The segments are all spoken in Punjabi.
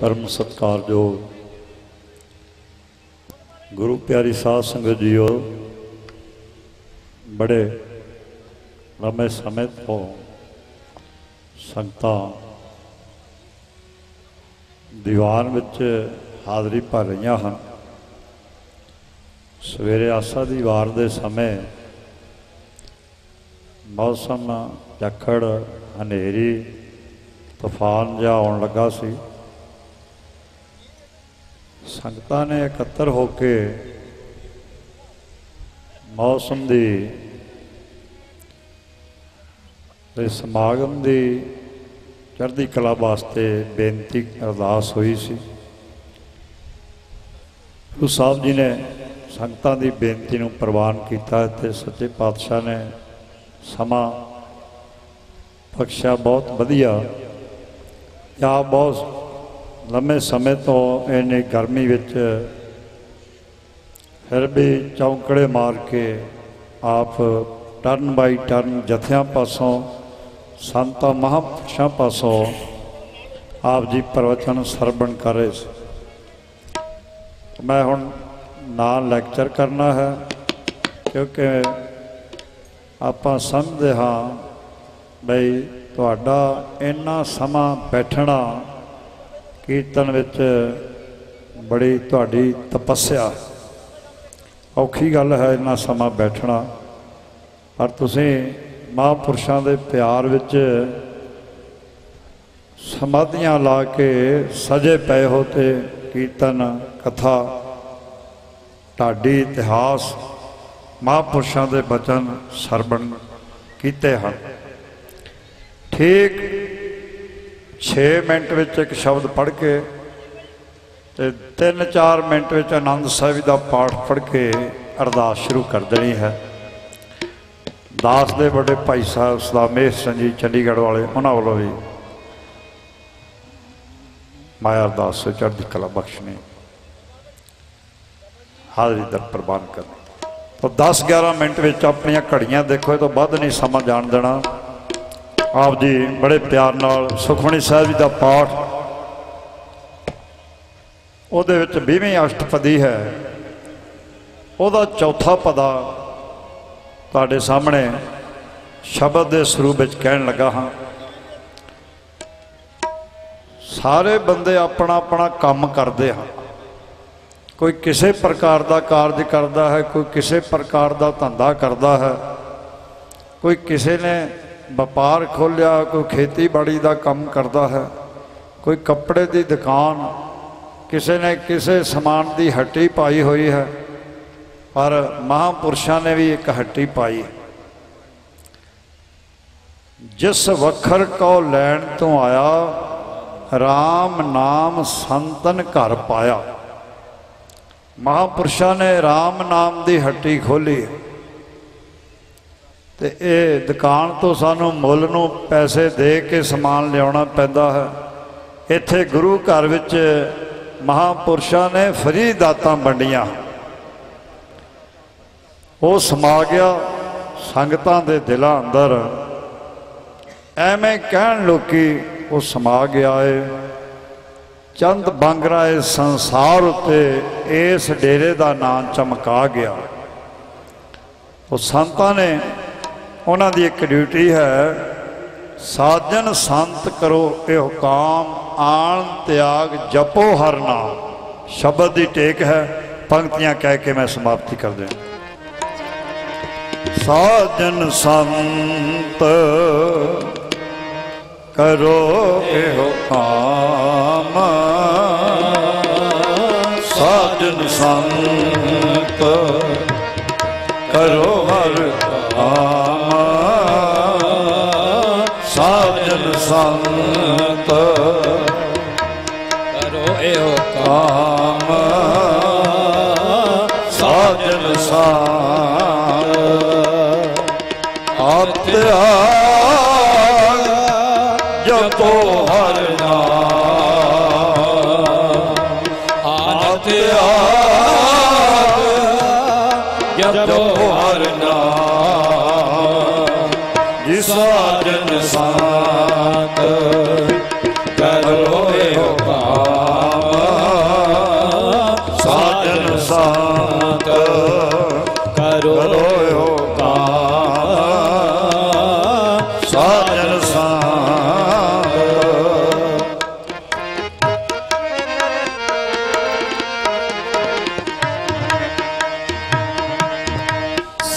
ਪਰਮ ਸਤਿਕਾਰਯੋਗ ਗੁਰੂ ਪਿਆਰੀ ਸਾਧ ਸੰਗਤ ਜੀਓ, ਬੜੇ ਲੰਮੇ ਸਮੇਂ ਤੋਂ ਸੰਗਤਾਂ ਦੀਵਾਨ ਵਿੱਚ ਹਾਜ਼ਰੀ ਭਰ ਰਹੀਆਂ ਹਨ। ਸਵੇਰੇ ਆਸਾ ਦੀ ਵਾਰ ਦੇ ਸਮੇਂ ਮੌਸਮ ਝੱਖੜ ਹਨੇਰੀ, ਤੂਫਾਨ ਜਿਹਾ ਆਉਣ ਲੱਗਾ ਸੀ। ਸੰਗਤਾਂ ਨੇ ਇਕੱਤਰ ਹੋ ਕੇ ਮੌਸਮ ਦੀ ਤੇ ਸਮਾਗਮ ਦੀ ਚੜ੍ਹਦੀ ਕਲਾ ਵਾਸਤੇ ਬੇਨਤੀ ਅਰਦਾਸ ਹੋਈ ਸੀ। ਗੁਰੂ ਸਾਹਿਬ ਜੀ ਨੇ ਸੰਗਤਾਂ ਦੀ ਬੇਨਤੀ ਨੂੰ ਪ੍ਰਵਾਨ ਕੀਤਾ ਤੇ ਸੱਚੇ ਪਾਤਸ਼ਾਹ ਨੇ ਸਮਾਂ ਬਖਸ਼ਿਆ, ਬਹੁਤ ਵਧੀਆ। ਜਾਂ ਬਹੁਤ ਲੰਮੇ ਸਮੇਂ ਤੋਂ ਇਹਨੇ ਗਰਮੀ ਵਿੱਚ ਫਿਰ ਵੀ ਚੌਂਕੜੇ ਮਾਰ ਕੇ ਆਪ ਟਰਨ ਬਾਈ ਟਰਨ ਜਥਿਆਂ ਪਾਸੋਂ, ਸੰਤਾਂ ਮਹਾਂਪੁਰਸ਼ਾਂ ਪਾਸੋਂ ਆਪ ਜੀ ਪ੍ਰਵਚਨ ਸਰਵਣ ਕਰ ਰਹੇ ਸੀ। ਮੈਂ ਹੁਣ ਨਾ ਲੈਕਚਰ ਕਰਨਾ ਹੈ, ਕਿਉਂਕਿ ਆਪਾਂ ਸਮਝਦੇ ਹਾਂ ਬਈ ਤੁਹਾਡਾ ਇੰਨਾ ਸਮਾਂ ਬੈਠਣਾ ਕੀਰਤਨ ਵਿੱਚ ਬੜੀ ਤੁਹਾਡੀ ਤਪੱਸਿਆ। ਔਖੀ ਗੱਲ ਹੈ ਇੰਨਾ ਸਮਾਂ ਬੈਠਣਾ। ਪਰ ਤੁਸੀਂ ਮਹਾਂਪੁਰਸ਼ਾਂ ਦੇ ਪਿਆਰ ਵਿੱਚ ਸਮਾਧੀਆਂ ਲਾ ਕੇ ਸਜੇ ਪਏ ਹੋ ਤੇ ਕੀਰਤਨ, ਕਥਾ ਢਾਡੀ ਇਤਿਹਾਸ, ਮਹਾਂਪੁਰਸ਼ਾਂ ਦੇ ਬਚਨ ਸਰਵਣ ਕੀਤੇ ਹਨ। ਠੀਕ 6 ਮਿੰਟ ਵਿੱਚ ਇੱਕ ਸ਼ਬਦ ਪੜ੍ਹ ਕੇ ਤੇ 3-4 ਮਿੰਟ ਵਿੱਚ ਆਨੰਦ ਸਾਹਿਬ ਦਾ ਪਾਠ ਪੜ੍ਹ ਕੇ ਅਰਦਾਸ ਸ਼ੁਰੂ ਕਰ ਦੇਣੀ ਹੈ। ਦਾਸ ਦੇ ਵੱਡੇ ਭਾਈ ਸਾਹਿਬ ਸਲਾਮੇਸ਼ ਸਿੰਘ ਜੀ, ਚੰਡੀਗੜ੍ਹ ਵਾਲੇ, ਉਹਨਾਂ ਵੱਲੋਂ ਵੀ ਮਾਇਆ ਅਰਦਾਸ ਸੇ ਚੜ੍ਹਦੀ ਕਲਾ ਬਖਸ਼ਣੀ। ਹਾਜ਼ਰੀ ਦਰ ਪ੍ਰਵਾਨ ਕਰਨੀ। ਤਾਂ 10-11 ਮਿੰਟ ਵਿੱਚ ਆਪਣੀਆਂ ਘੜੀਆਂ ਦੇਖੋ, ਇਹ ਤੋਂ ਵੱਧ ਨਹੀਂ ਸਮਾਂ ਜਾਣ ਦੇਣਾ। ਆਪ ਜੀ ਬੜੇ ਪਿਆਰ ਨਾਲ ਸੁਖਮਣੀ ਸਾਹਿਬ ਜੀ ਦਾ ਪਾਠ। ਉਹਦੇ ਵਿੱਚ 20ਵੀਂ ਅਸ਼ਟਪਦੀ ਹੈ। ਉਹਦਾ ਚੌਥਾ ਪਦਾ ਤੁਹਾਡੇ ਸਾਹਮਣੇ ਸ਼ਬਦ ਦੇ ਸਰੂਪ ਵਿੱਚ ਕਹਿਣ ਲੱਗਾ ਹਾਂ। ਸਾਰੇ ਬੰਦੇ ਆਪਣਾ ਆਪਣਾ ਕੰਮ ਕਰਦੇ ਹਨ ਕੋਈ ਕਿਸੇ ਪ੍ਰਕਾਰ ਦਾ ਕਾਰਜ ਕਰਦਾ ਹੈ, ਕੋਈ ਕਿਸੇ ਪ੍ਰਕਾਰ ਦਾ ਧੰਦਾ ਕਰਦਾ ਹੈ, ਕੋਈ ਕਿਸੇ ਨੇ ਵਪਾਰ ਖੋਲਿਆ, ਕੋਈ ਖੇਤੀਬਾੜੀ ਦਾ ਕੰਮ ਕਰਦਾ ਹੈ, ਕੋਈ ਕੱਪੜੇ ਦੀ ਦੁਕਾਨ, ਕਿਸੇ ਨੇ ਕਿਸੇ ਸਮਾਨ ਦੀ ਹੱਟੀ ਪਾਈ ਹੋਈ ਹੈ, ਪਰ ਮਹਾਪੁਰਸ਼ਾਂ ਨੇ ਵੀ ਇੱਕ ਹੱਟੀ ਪਾਈ ਜਿਸ ਵਖਰ ਕੋ ਲੈਣ ਤੋਂ ਆਇਆ RAM ਨਾਮ ਸੰਤਨ ਘਰ ਪਾਇਆ। ਮਹਾਪੁਰਸ਼ਾਂ ਨੇ RAM ਨਾਮ ਦੀ ਹੱਟੀ ਖੋਲੀ ਤੇ ਇਹ ਦੁਕਾਨ ਤੋਂ ਸਾਨੂੰ ਮੁੱਲ ਨੂੰ ਪੈਸੇ ਦੇ ਕੇ ਸਮਾਨ ਲਿਆਉਣਾ ਪੈਂਦਾ ਹੈ। ਇੱਥੇ ਗੁਰੂ ਘਰ ਵਿੱਚ ਮਹਾਪੁਰਸ਼ਾਂ ਨੇ ਫਰੀ ਦਾਤਾਂ ਵੰਡੀਆਂ। ਉਹ ਸਮਾ ਗਿਆ, ਸੰਗਤਾਂ ਦੇ ਦਿਲਾਂ ਅੰਦਰ। ਐਵੇਂ ਕਹਿਣ ਲੋਕੀ ਉਹ ਸਮਾ ਗਿਆ ਏ। ਚੰਦ ਬੰਗਰਾ ਇਸ ਸੰਸਾਰ ਉੱਤੇ ਇਸ ਡੇਰੇ ਦਾ ਨਾਂ ਚਮਕਾ ਗਿਆ। ਉਹ ਸੰਤਾਂ ਨੇ ਉਹਨਾਂ ਦੀ ਇੱਕ ਡਿਊਟੀ ਹੈ, ਸਾਜਨ ਸੰਤ ਕਰੋ ਇਹ ਹੁਕਾਮ ਆਣ ਤਿਆਗ ਜਪੋ ਹਰ ਨਾਮ। ਸ਼ਬਦ ਦੀ ਟੇਕ ਹੈ, ਪੰਕਤੀਆਂ ਕਹਿ ਕੇ ਮੈਂ ਸਮਾਪਤੀ ਕਰ ਦੇਣਾ ਸਾਜਨ ਸੰਤ ਕਰੋ ਇਹ ਕਾਮ। ਸਾਜਨ ਸੰਤ ਕਰੋ ਹਰ ਕਾਮ। ਸਾਜਨ ਸੰਤ ਕਰੋ ਇਹੋ ਕਾਮ। ਸਾਜਨ ਸਾਰ ਆਤਿਆ ਜਪੋ ਹਰ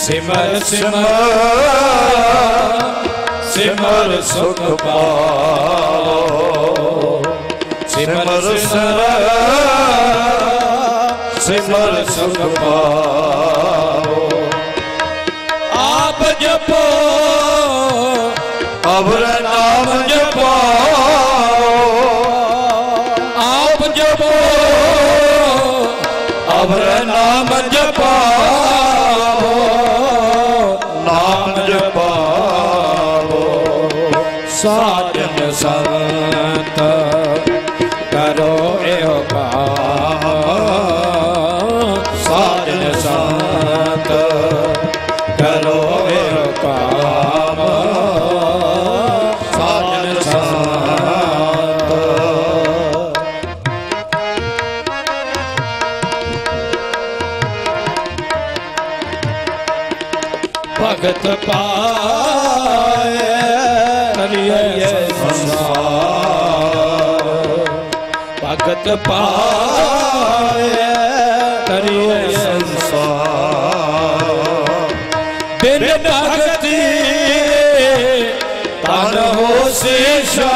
ਸਿਮਰ ਸਿਮਰ ਸਿਮਰ ਸੁਖ ਪਾਓ ਸਿਮਰ ਸਿਮਰ ਸਿਮਰ ਸੁਖ ਪਾਓ ਆਪ ਜਪੋ ਅਵਰ ਨਾਮ ਜਪਾਓ ਆਪ ਜਪੋ ਅਵਰ ਨਾਮ ਜਪਾਓ ਸੰਸਾਰ। ਬਿਨ ਭਗਤੀ ਤਨ ਹੋ ਸਿਸ਼ਾਰ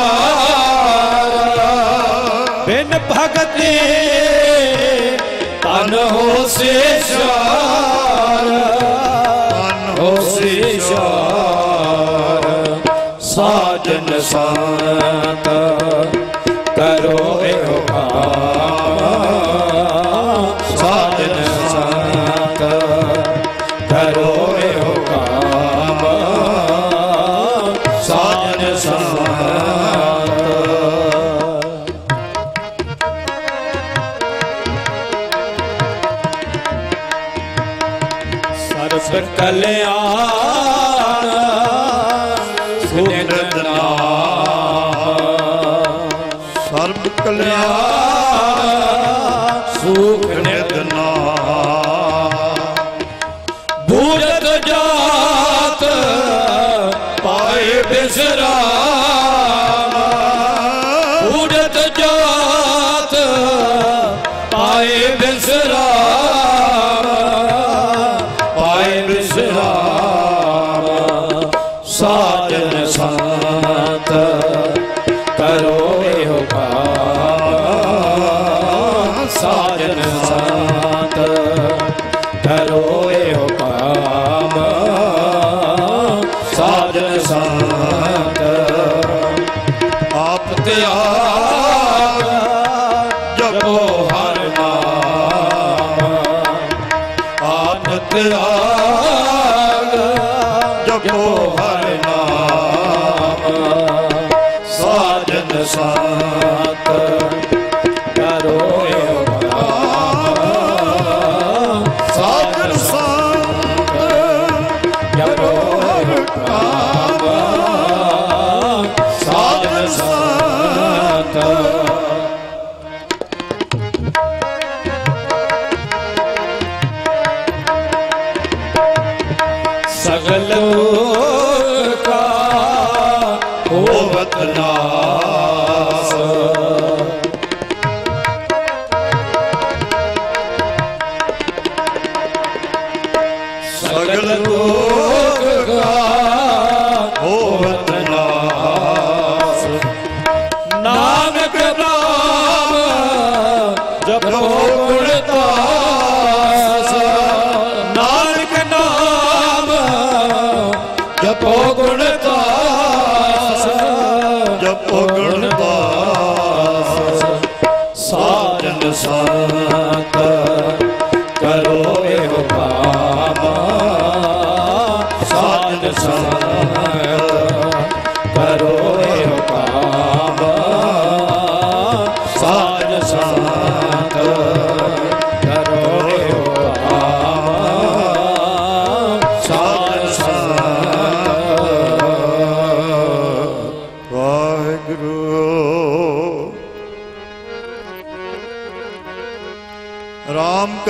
ਬਿਨ ਭਗਤੀ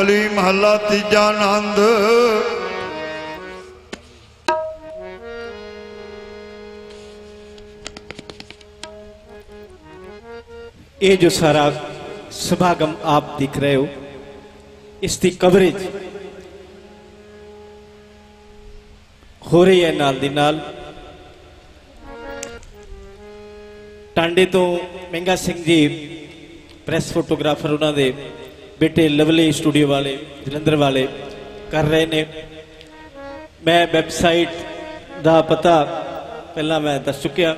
ਰਾਮ ਮਹੱਲਾ ਤੀਜਾ ਆਨੰਦ। ਇਹ ਜੋ ਸਾਰਾ ਸਮਾਗਮ ਆਪ ਦੇਖ ਰਹੇ ਹੋ, ਇਸ ਦੀ ਕਵਰੇਜ ਹੋ ਰਹੀ ਹੈ ਨਾਲ ਦੀ ਨਾਲ। ਟਾਂਡੇ ਤੋਂ ਮਹਿੰਗਾ ਸਿੰਘ ਜੀ ਪ੍ਰੈਸ ਫੋਟੋਗ੍ਰਾਫਰ ਉਹਨਾਂ ਦੇ ਬੇਟੇ ਲਵਲੀ ਸਟੂਡੀਓ ਵਾਲੇ, ਜਲੰਧਰ ਵਾਲੇ ਕਰ ਰਹੇ ਨੇ। ਮੈਂ ਵੈਬਸਾਈਟ ਦਾ ਪਤਾ ਪਹਿਲਾਂ ਮੈਂ ਦੱਸ ਚੁੱਕਿਆ।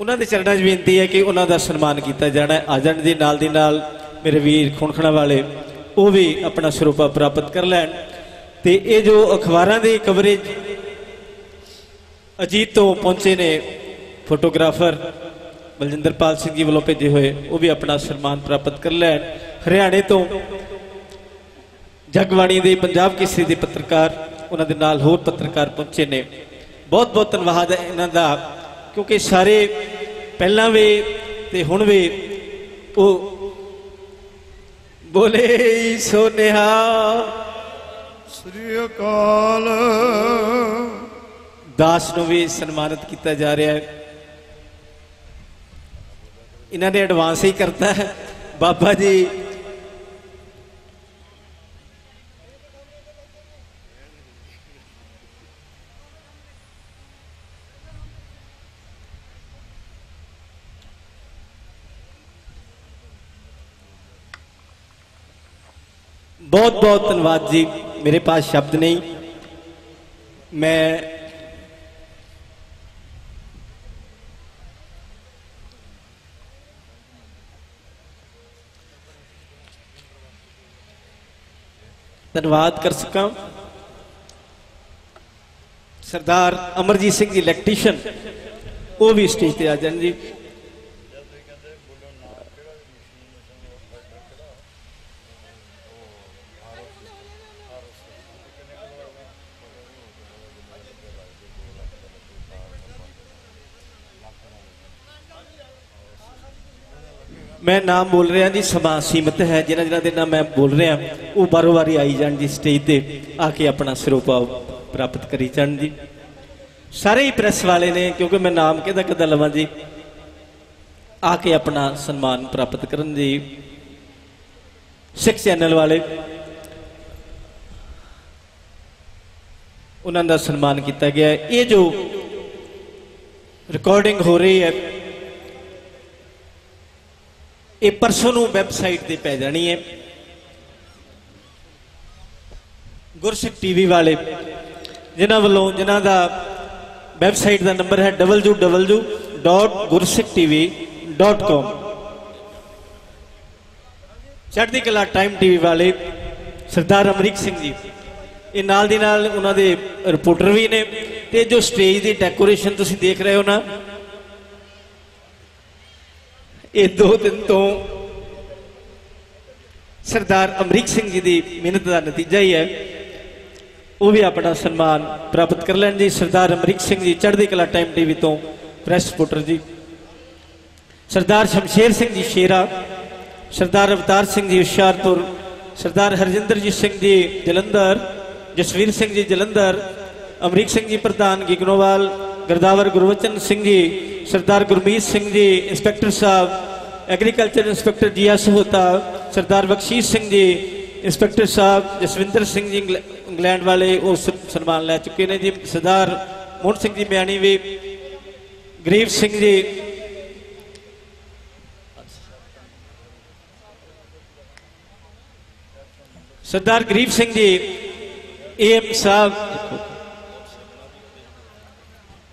ਉਹਨਾਂ ਦੇ ਚਰਨਾਂ 'ਚ ਬੇਨਤੀ ਹੈ ਕਿ ਉਹਨਾਂ ਦਾ ਸਨਮਾਨ ਕੀਤਾ ਜਾਣਾ ਹੈ। ਆ ਜਾਣ ਦੇ ਨਾਲ ਦੀ ਨਾਲ ਮੇਰੇ ਵੀਰ ਖੁਣਖਣਾ ਵਾਲੇ, ਉਹ ਵੀ ਆਪਣਾ ਸਰੂਪਾ ਪ੍ਰਾਪਤ ਕਰ ਲੈਣ। ਤੇ ਇਹ ਜੋ ਅਖਬਾਰਾਂ ਦੀ ਕਵਰੇਜ ਅਜੀਤ ਤੋਂ ਪਹੁੰਚੇ ਨੇ ਫੋਟੋਗ੍ਰਾਫਰ ਬਲਜਿੰਦਰਪਾਲ ਸਿੰਘ ਜੀ ਵੱਲੋਂ ਭੇਜੇ ਹੋਏ ਉਹ ਵੀ ਆਪਣਾ ਸਨਮਾਨ ਪ੍ਰਾਪਤ ਕਰ ਲੈਣ। ਹਰਿਆਣੇ ਤੋਂ ਜਗਬਾਣੀ ਦੇ ਪੰਜਾਬ ਕੇਸਰੀ ਦੇ ਪੱਤਰਕਾਰ ਉਹਨਾਂ ਦੇ ਨਾਲ ਹੋਰ ਪੱਤਰਕਾਰ ਪਹੁੰਚੇ ਨੇ। ਬਹੁਤ ਬਹੁਤ ਧੰਨਵਾਦ ਹੈ ਇਹਨਾਂ ਦਾ ਕਿਉਂਕਿ ਸਾਰੇ ਪਹਿਲਾਂ ਵੀ ਤੇ ਹੁਣ ਵੀ ਉਹ ਬੋਲੇ ਸੋਨਿਹਾ। ਸ੍ਰੀ ਅਕਾਲ। ਦਾਸ ਨੂੰ ਵੀ ਸਨਮਾਨਿਤ ਕੀਤਾ ਜਾ ਰਿਹਾ ਹੈ। ਇਹਨਾਂ ਨੇ ਐਡਵਾਂਸ ਹੀ ਕਰਤਾ ਹੈ ਬਾਬਾ ਜੀ ਬਹੁਤ ਬਹੁਤ ਧੰਨਵਾਦ ਜੀ ਮੇਰੇ ਪਾਸ ਸ਼ਬਦ ਨਹੀਂ ਮੈਂ ਧੰਨਵਾਦ ਕਰ ਸਕਾਂ ਸਰਦਾਰ ਅਮਰਜੀਤ ਸਿੰਘ ਜੀ ਇਲੈਕਟ੍ਰੀਸ਼ੀਅਨ ਉਹ ਵੀ ਸਟੇਜ ਤੇ ਆ ਜਾਣ ਜੀ। ਮੈਂ ਨਾਮ ਬੋਲ ਰਿਹਾ ਜੀ ਸਮਾਂ ਸੀਮਤ ਹੈ। ਜਿਨ੍ਹਾਂ ਜਿਨ੍ਹਾਂ ਦੇ ਨਾਮ ਮੈਂ ਬੋਲ ਰਿਹਾ, ਉਹ ਬਾਰੋ ਵਾਰੀ ਆਈ ਜਾਣ ਜੀ ਸਟੇਜ ਤੇ, ਆ ਕੇ ਆਪਣਾ ਸਰੂਪਾ ਪ੍ਰਾਪਤ ਕਰੀ ਜਾਣ ਜੀ। ਸਾਰੇ ਹੀ ਪ੍ਰੈਸ ਵਾਲੇ ਨੇ, ਕਿਉਂਕਿ ਮੈਂ ਨਾਮ ਕਿਹਦਾ ਕਿਹਦਾ ਲਵਾਂ ਜੀ? ਆ ਕੇ ਆਪਣਾ ਸਨਮਾਨ ਪ੍ਰਾਪਤ ਕਰਨ ਜੀ। ਸਿੱਖ ਚੈਨਲ ਵਾਲੇ। ਉਹਨਾਂ ਦਾ ਸਨਮਾਨ ਕੀਤਾ ਗਿਆ। ਇਹ ਜੋ ਰਿਕਾਰਡਿੰਗ ਹੋ ਰਹੀ ਹੈ ਇਹ ਪਰਸੋਂ ਨੂੰ ਵੈਬਸਾਈਟ ਤੇ ਪੈ ਜਾਣੀ ਹੈ। ਗੁਰਸਿੱਖ ਟੀਵੀ ਵਾਲੇ, ਜਿਨ੍ਹਾਂ ਵੱਲੋਂ, ਜਿਨ੍ਹਾਂ ਦਾ ਵੈਬਸਾਈਟ ਦਾ ਨੰਬਰ ਹੈ www.gursikhtv.com ਚੜ੍ਹਦੀ ਕਲਾ ਟਾਈਮ ਟੀਵੀ ਵਾਲੇ ਸਰਦਾਰ ਅਮਰੀਕ ਸਿੰਘ ਜੀ, ਇਹ ਨਾਲ ਦੀ ਨਾਲ ਉਹਨਾਂ ਦੇ ਰਿਪੋਰਟਰ ਵੀ ਨੇ ਤੇ ਜੋ ਸਟੇਜ ਦੀ ਡੈਕੋਰੇਸ਼ਨ ਤੁਸੀਂ ਦੇਖ ਰਹੇ ਹੋ ਨਾ ਇਹ ਦੋ ਦਿਨ ਤੋਂ ਸਰਦਾਰ ਅਮਰੀਕ ਸਿੰਘ ਜੀ ਦੀ ਮਿਹਨਤ ਦਾ ਨਤੀਜਾ ਹੀ ਹੈ। ਉਹ ਵੀ ਆਪਣਾ ਸਨਮਾਨ ਪ੍ਰਾਪਤ ਕਰ ਲੈਣ ਜੀ। ਸਰਦਾਰ ਅਮਰੀਕ ਸਿੰਘ ਜੀ ਚੜ੍ਹਦੀ ਕਲਾ ਟਾਈਮ ਟੀਵੀ ਤੋਂ ਪ੍ਰੈਸ ਰਿਪੋਰਟਰ ਜੀ। ਸਰਦਾਰ ਸ਼ਮਸ਼ੇਰ ਸਿੰਘ ਜੀ ਸ਼ੇਰਾ, ਸਰਦਾਰ ਅਵਤਾਰ ਸਿੰਘ ਜੀ ਹੁਸ਼ਿਆਰਪੁਰ, ਸਰਦਾਰ ਹਰਜਿੰਦਰਜੀਤ ਸਿੰਘ ਜੀ ਜਲੰਧਰ, ਜਸਵੀਰ ਸਿੰਘ ਜੀ ਜਲੰਧਰ, ਅਮਰੀਕ ਸਿੰਘ ਜੀ ਪ੍ਰਧਾਨ ਗਿਗਨੋਵਾਲ, ਗਰਦਾਵਰ ਗੁਰਵਚਨ ਸਿੰਘ ਜੀ ਸਰਦਾਰ ਗੁਰਮੀਤ ਸਿੰਘ ਜੀ, ਇੰਸਪੈਕਟਰ ਸਾਹਿਬ ਐਗਰੀਕਲਚਰ ਇੰਸਪੈਕਟਰ ਜੀਆ ਸਹੋਤਾ, ਸਰਦਾਰ ਬਖਸ਼ੀਸ਼ ਸਿੰਘ ਜੀ, ਇੰਸਪੈਕਟਰ ਸਾਹਿਬ, ਜਸਵਿੰਦਰ ਸਿੰਘ ਜੀ ਇੰਗਲੈਂਡ ਵਾਲੇ ਉਹ ਸਨਮਾਨ ਲੈ ਚੁੱਕੇ ਨੇ ਜੀ। ਸਰਦਾਰ ਮੋਹਨ ਸਿੰਘ ਜੀ ਮਿਆਣੀ ਵੀ, ਗਰੀਬ ਸਿੰਘ ਜੀ। ਸਰਦਾਰ ਗਰੀਬ ਸਿੰਘ ਜੀ ਏਐਮ ਸਾਹਿਬ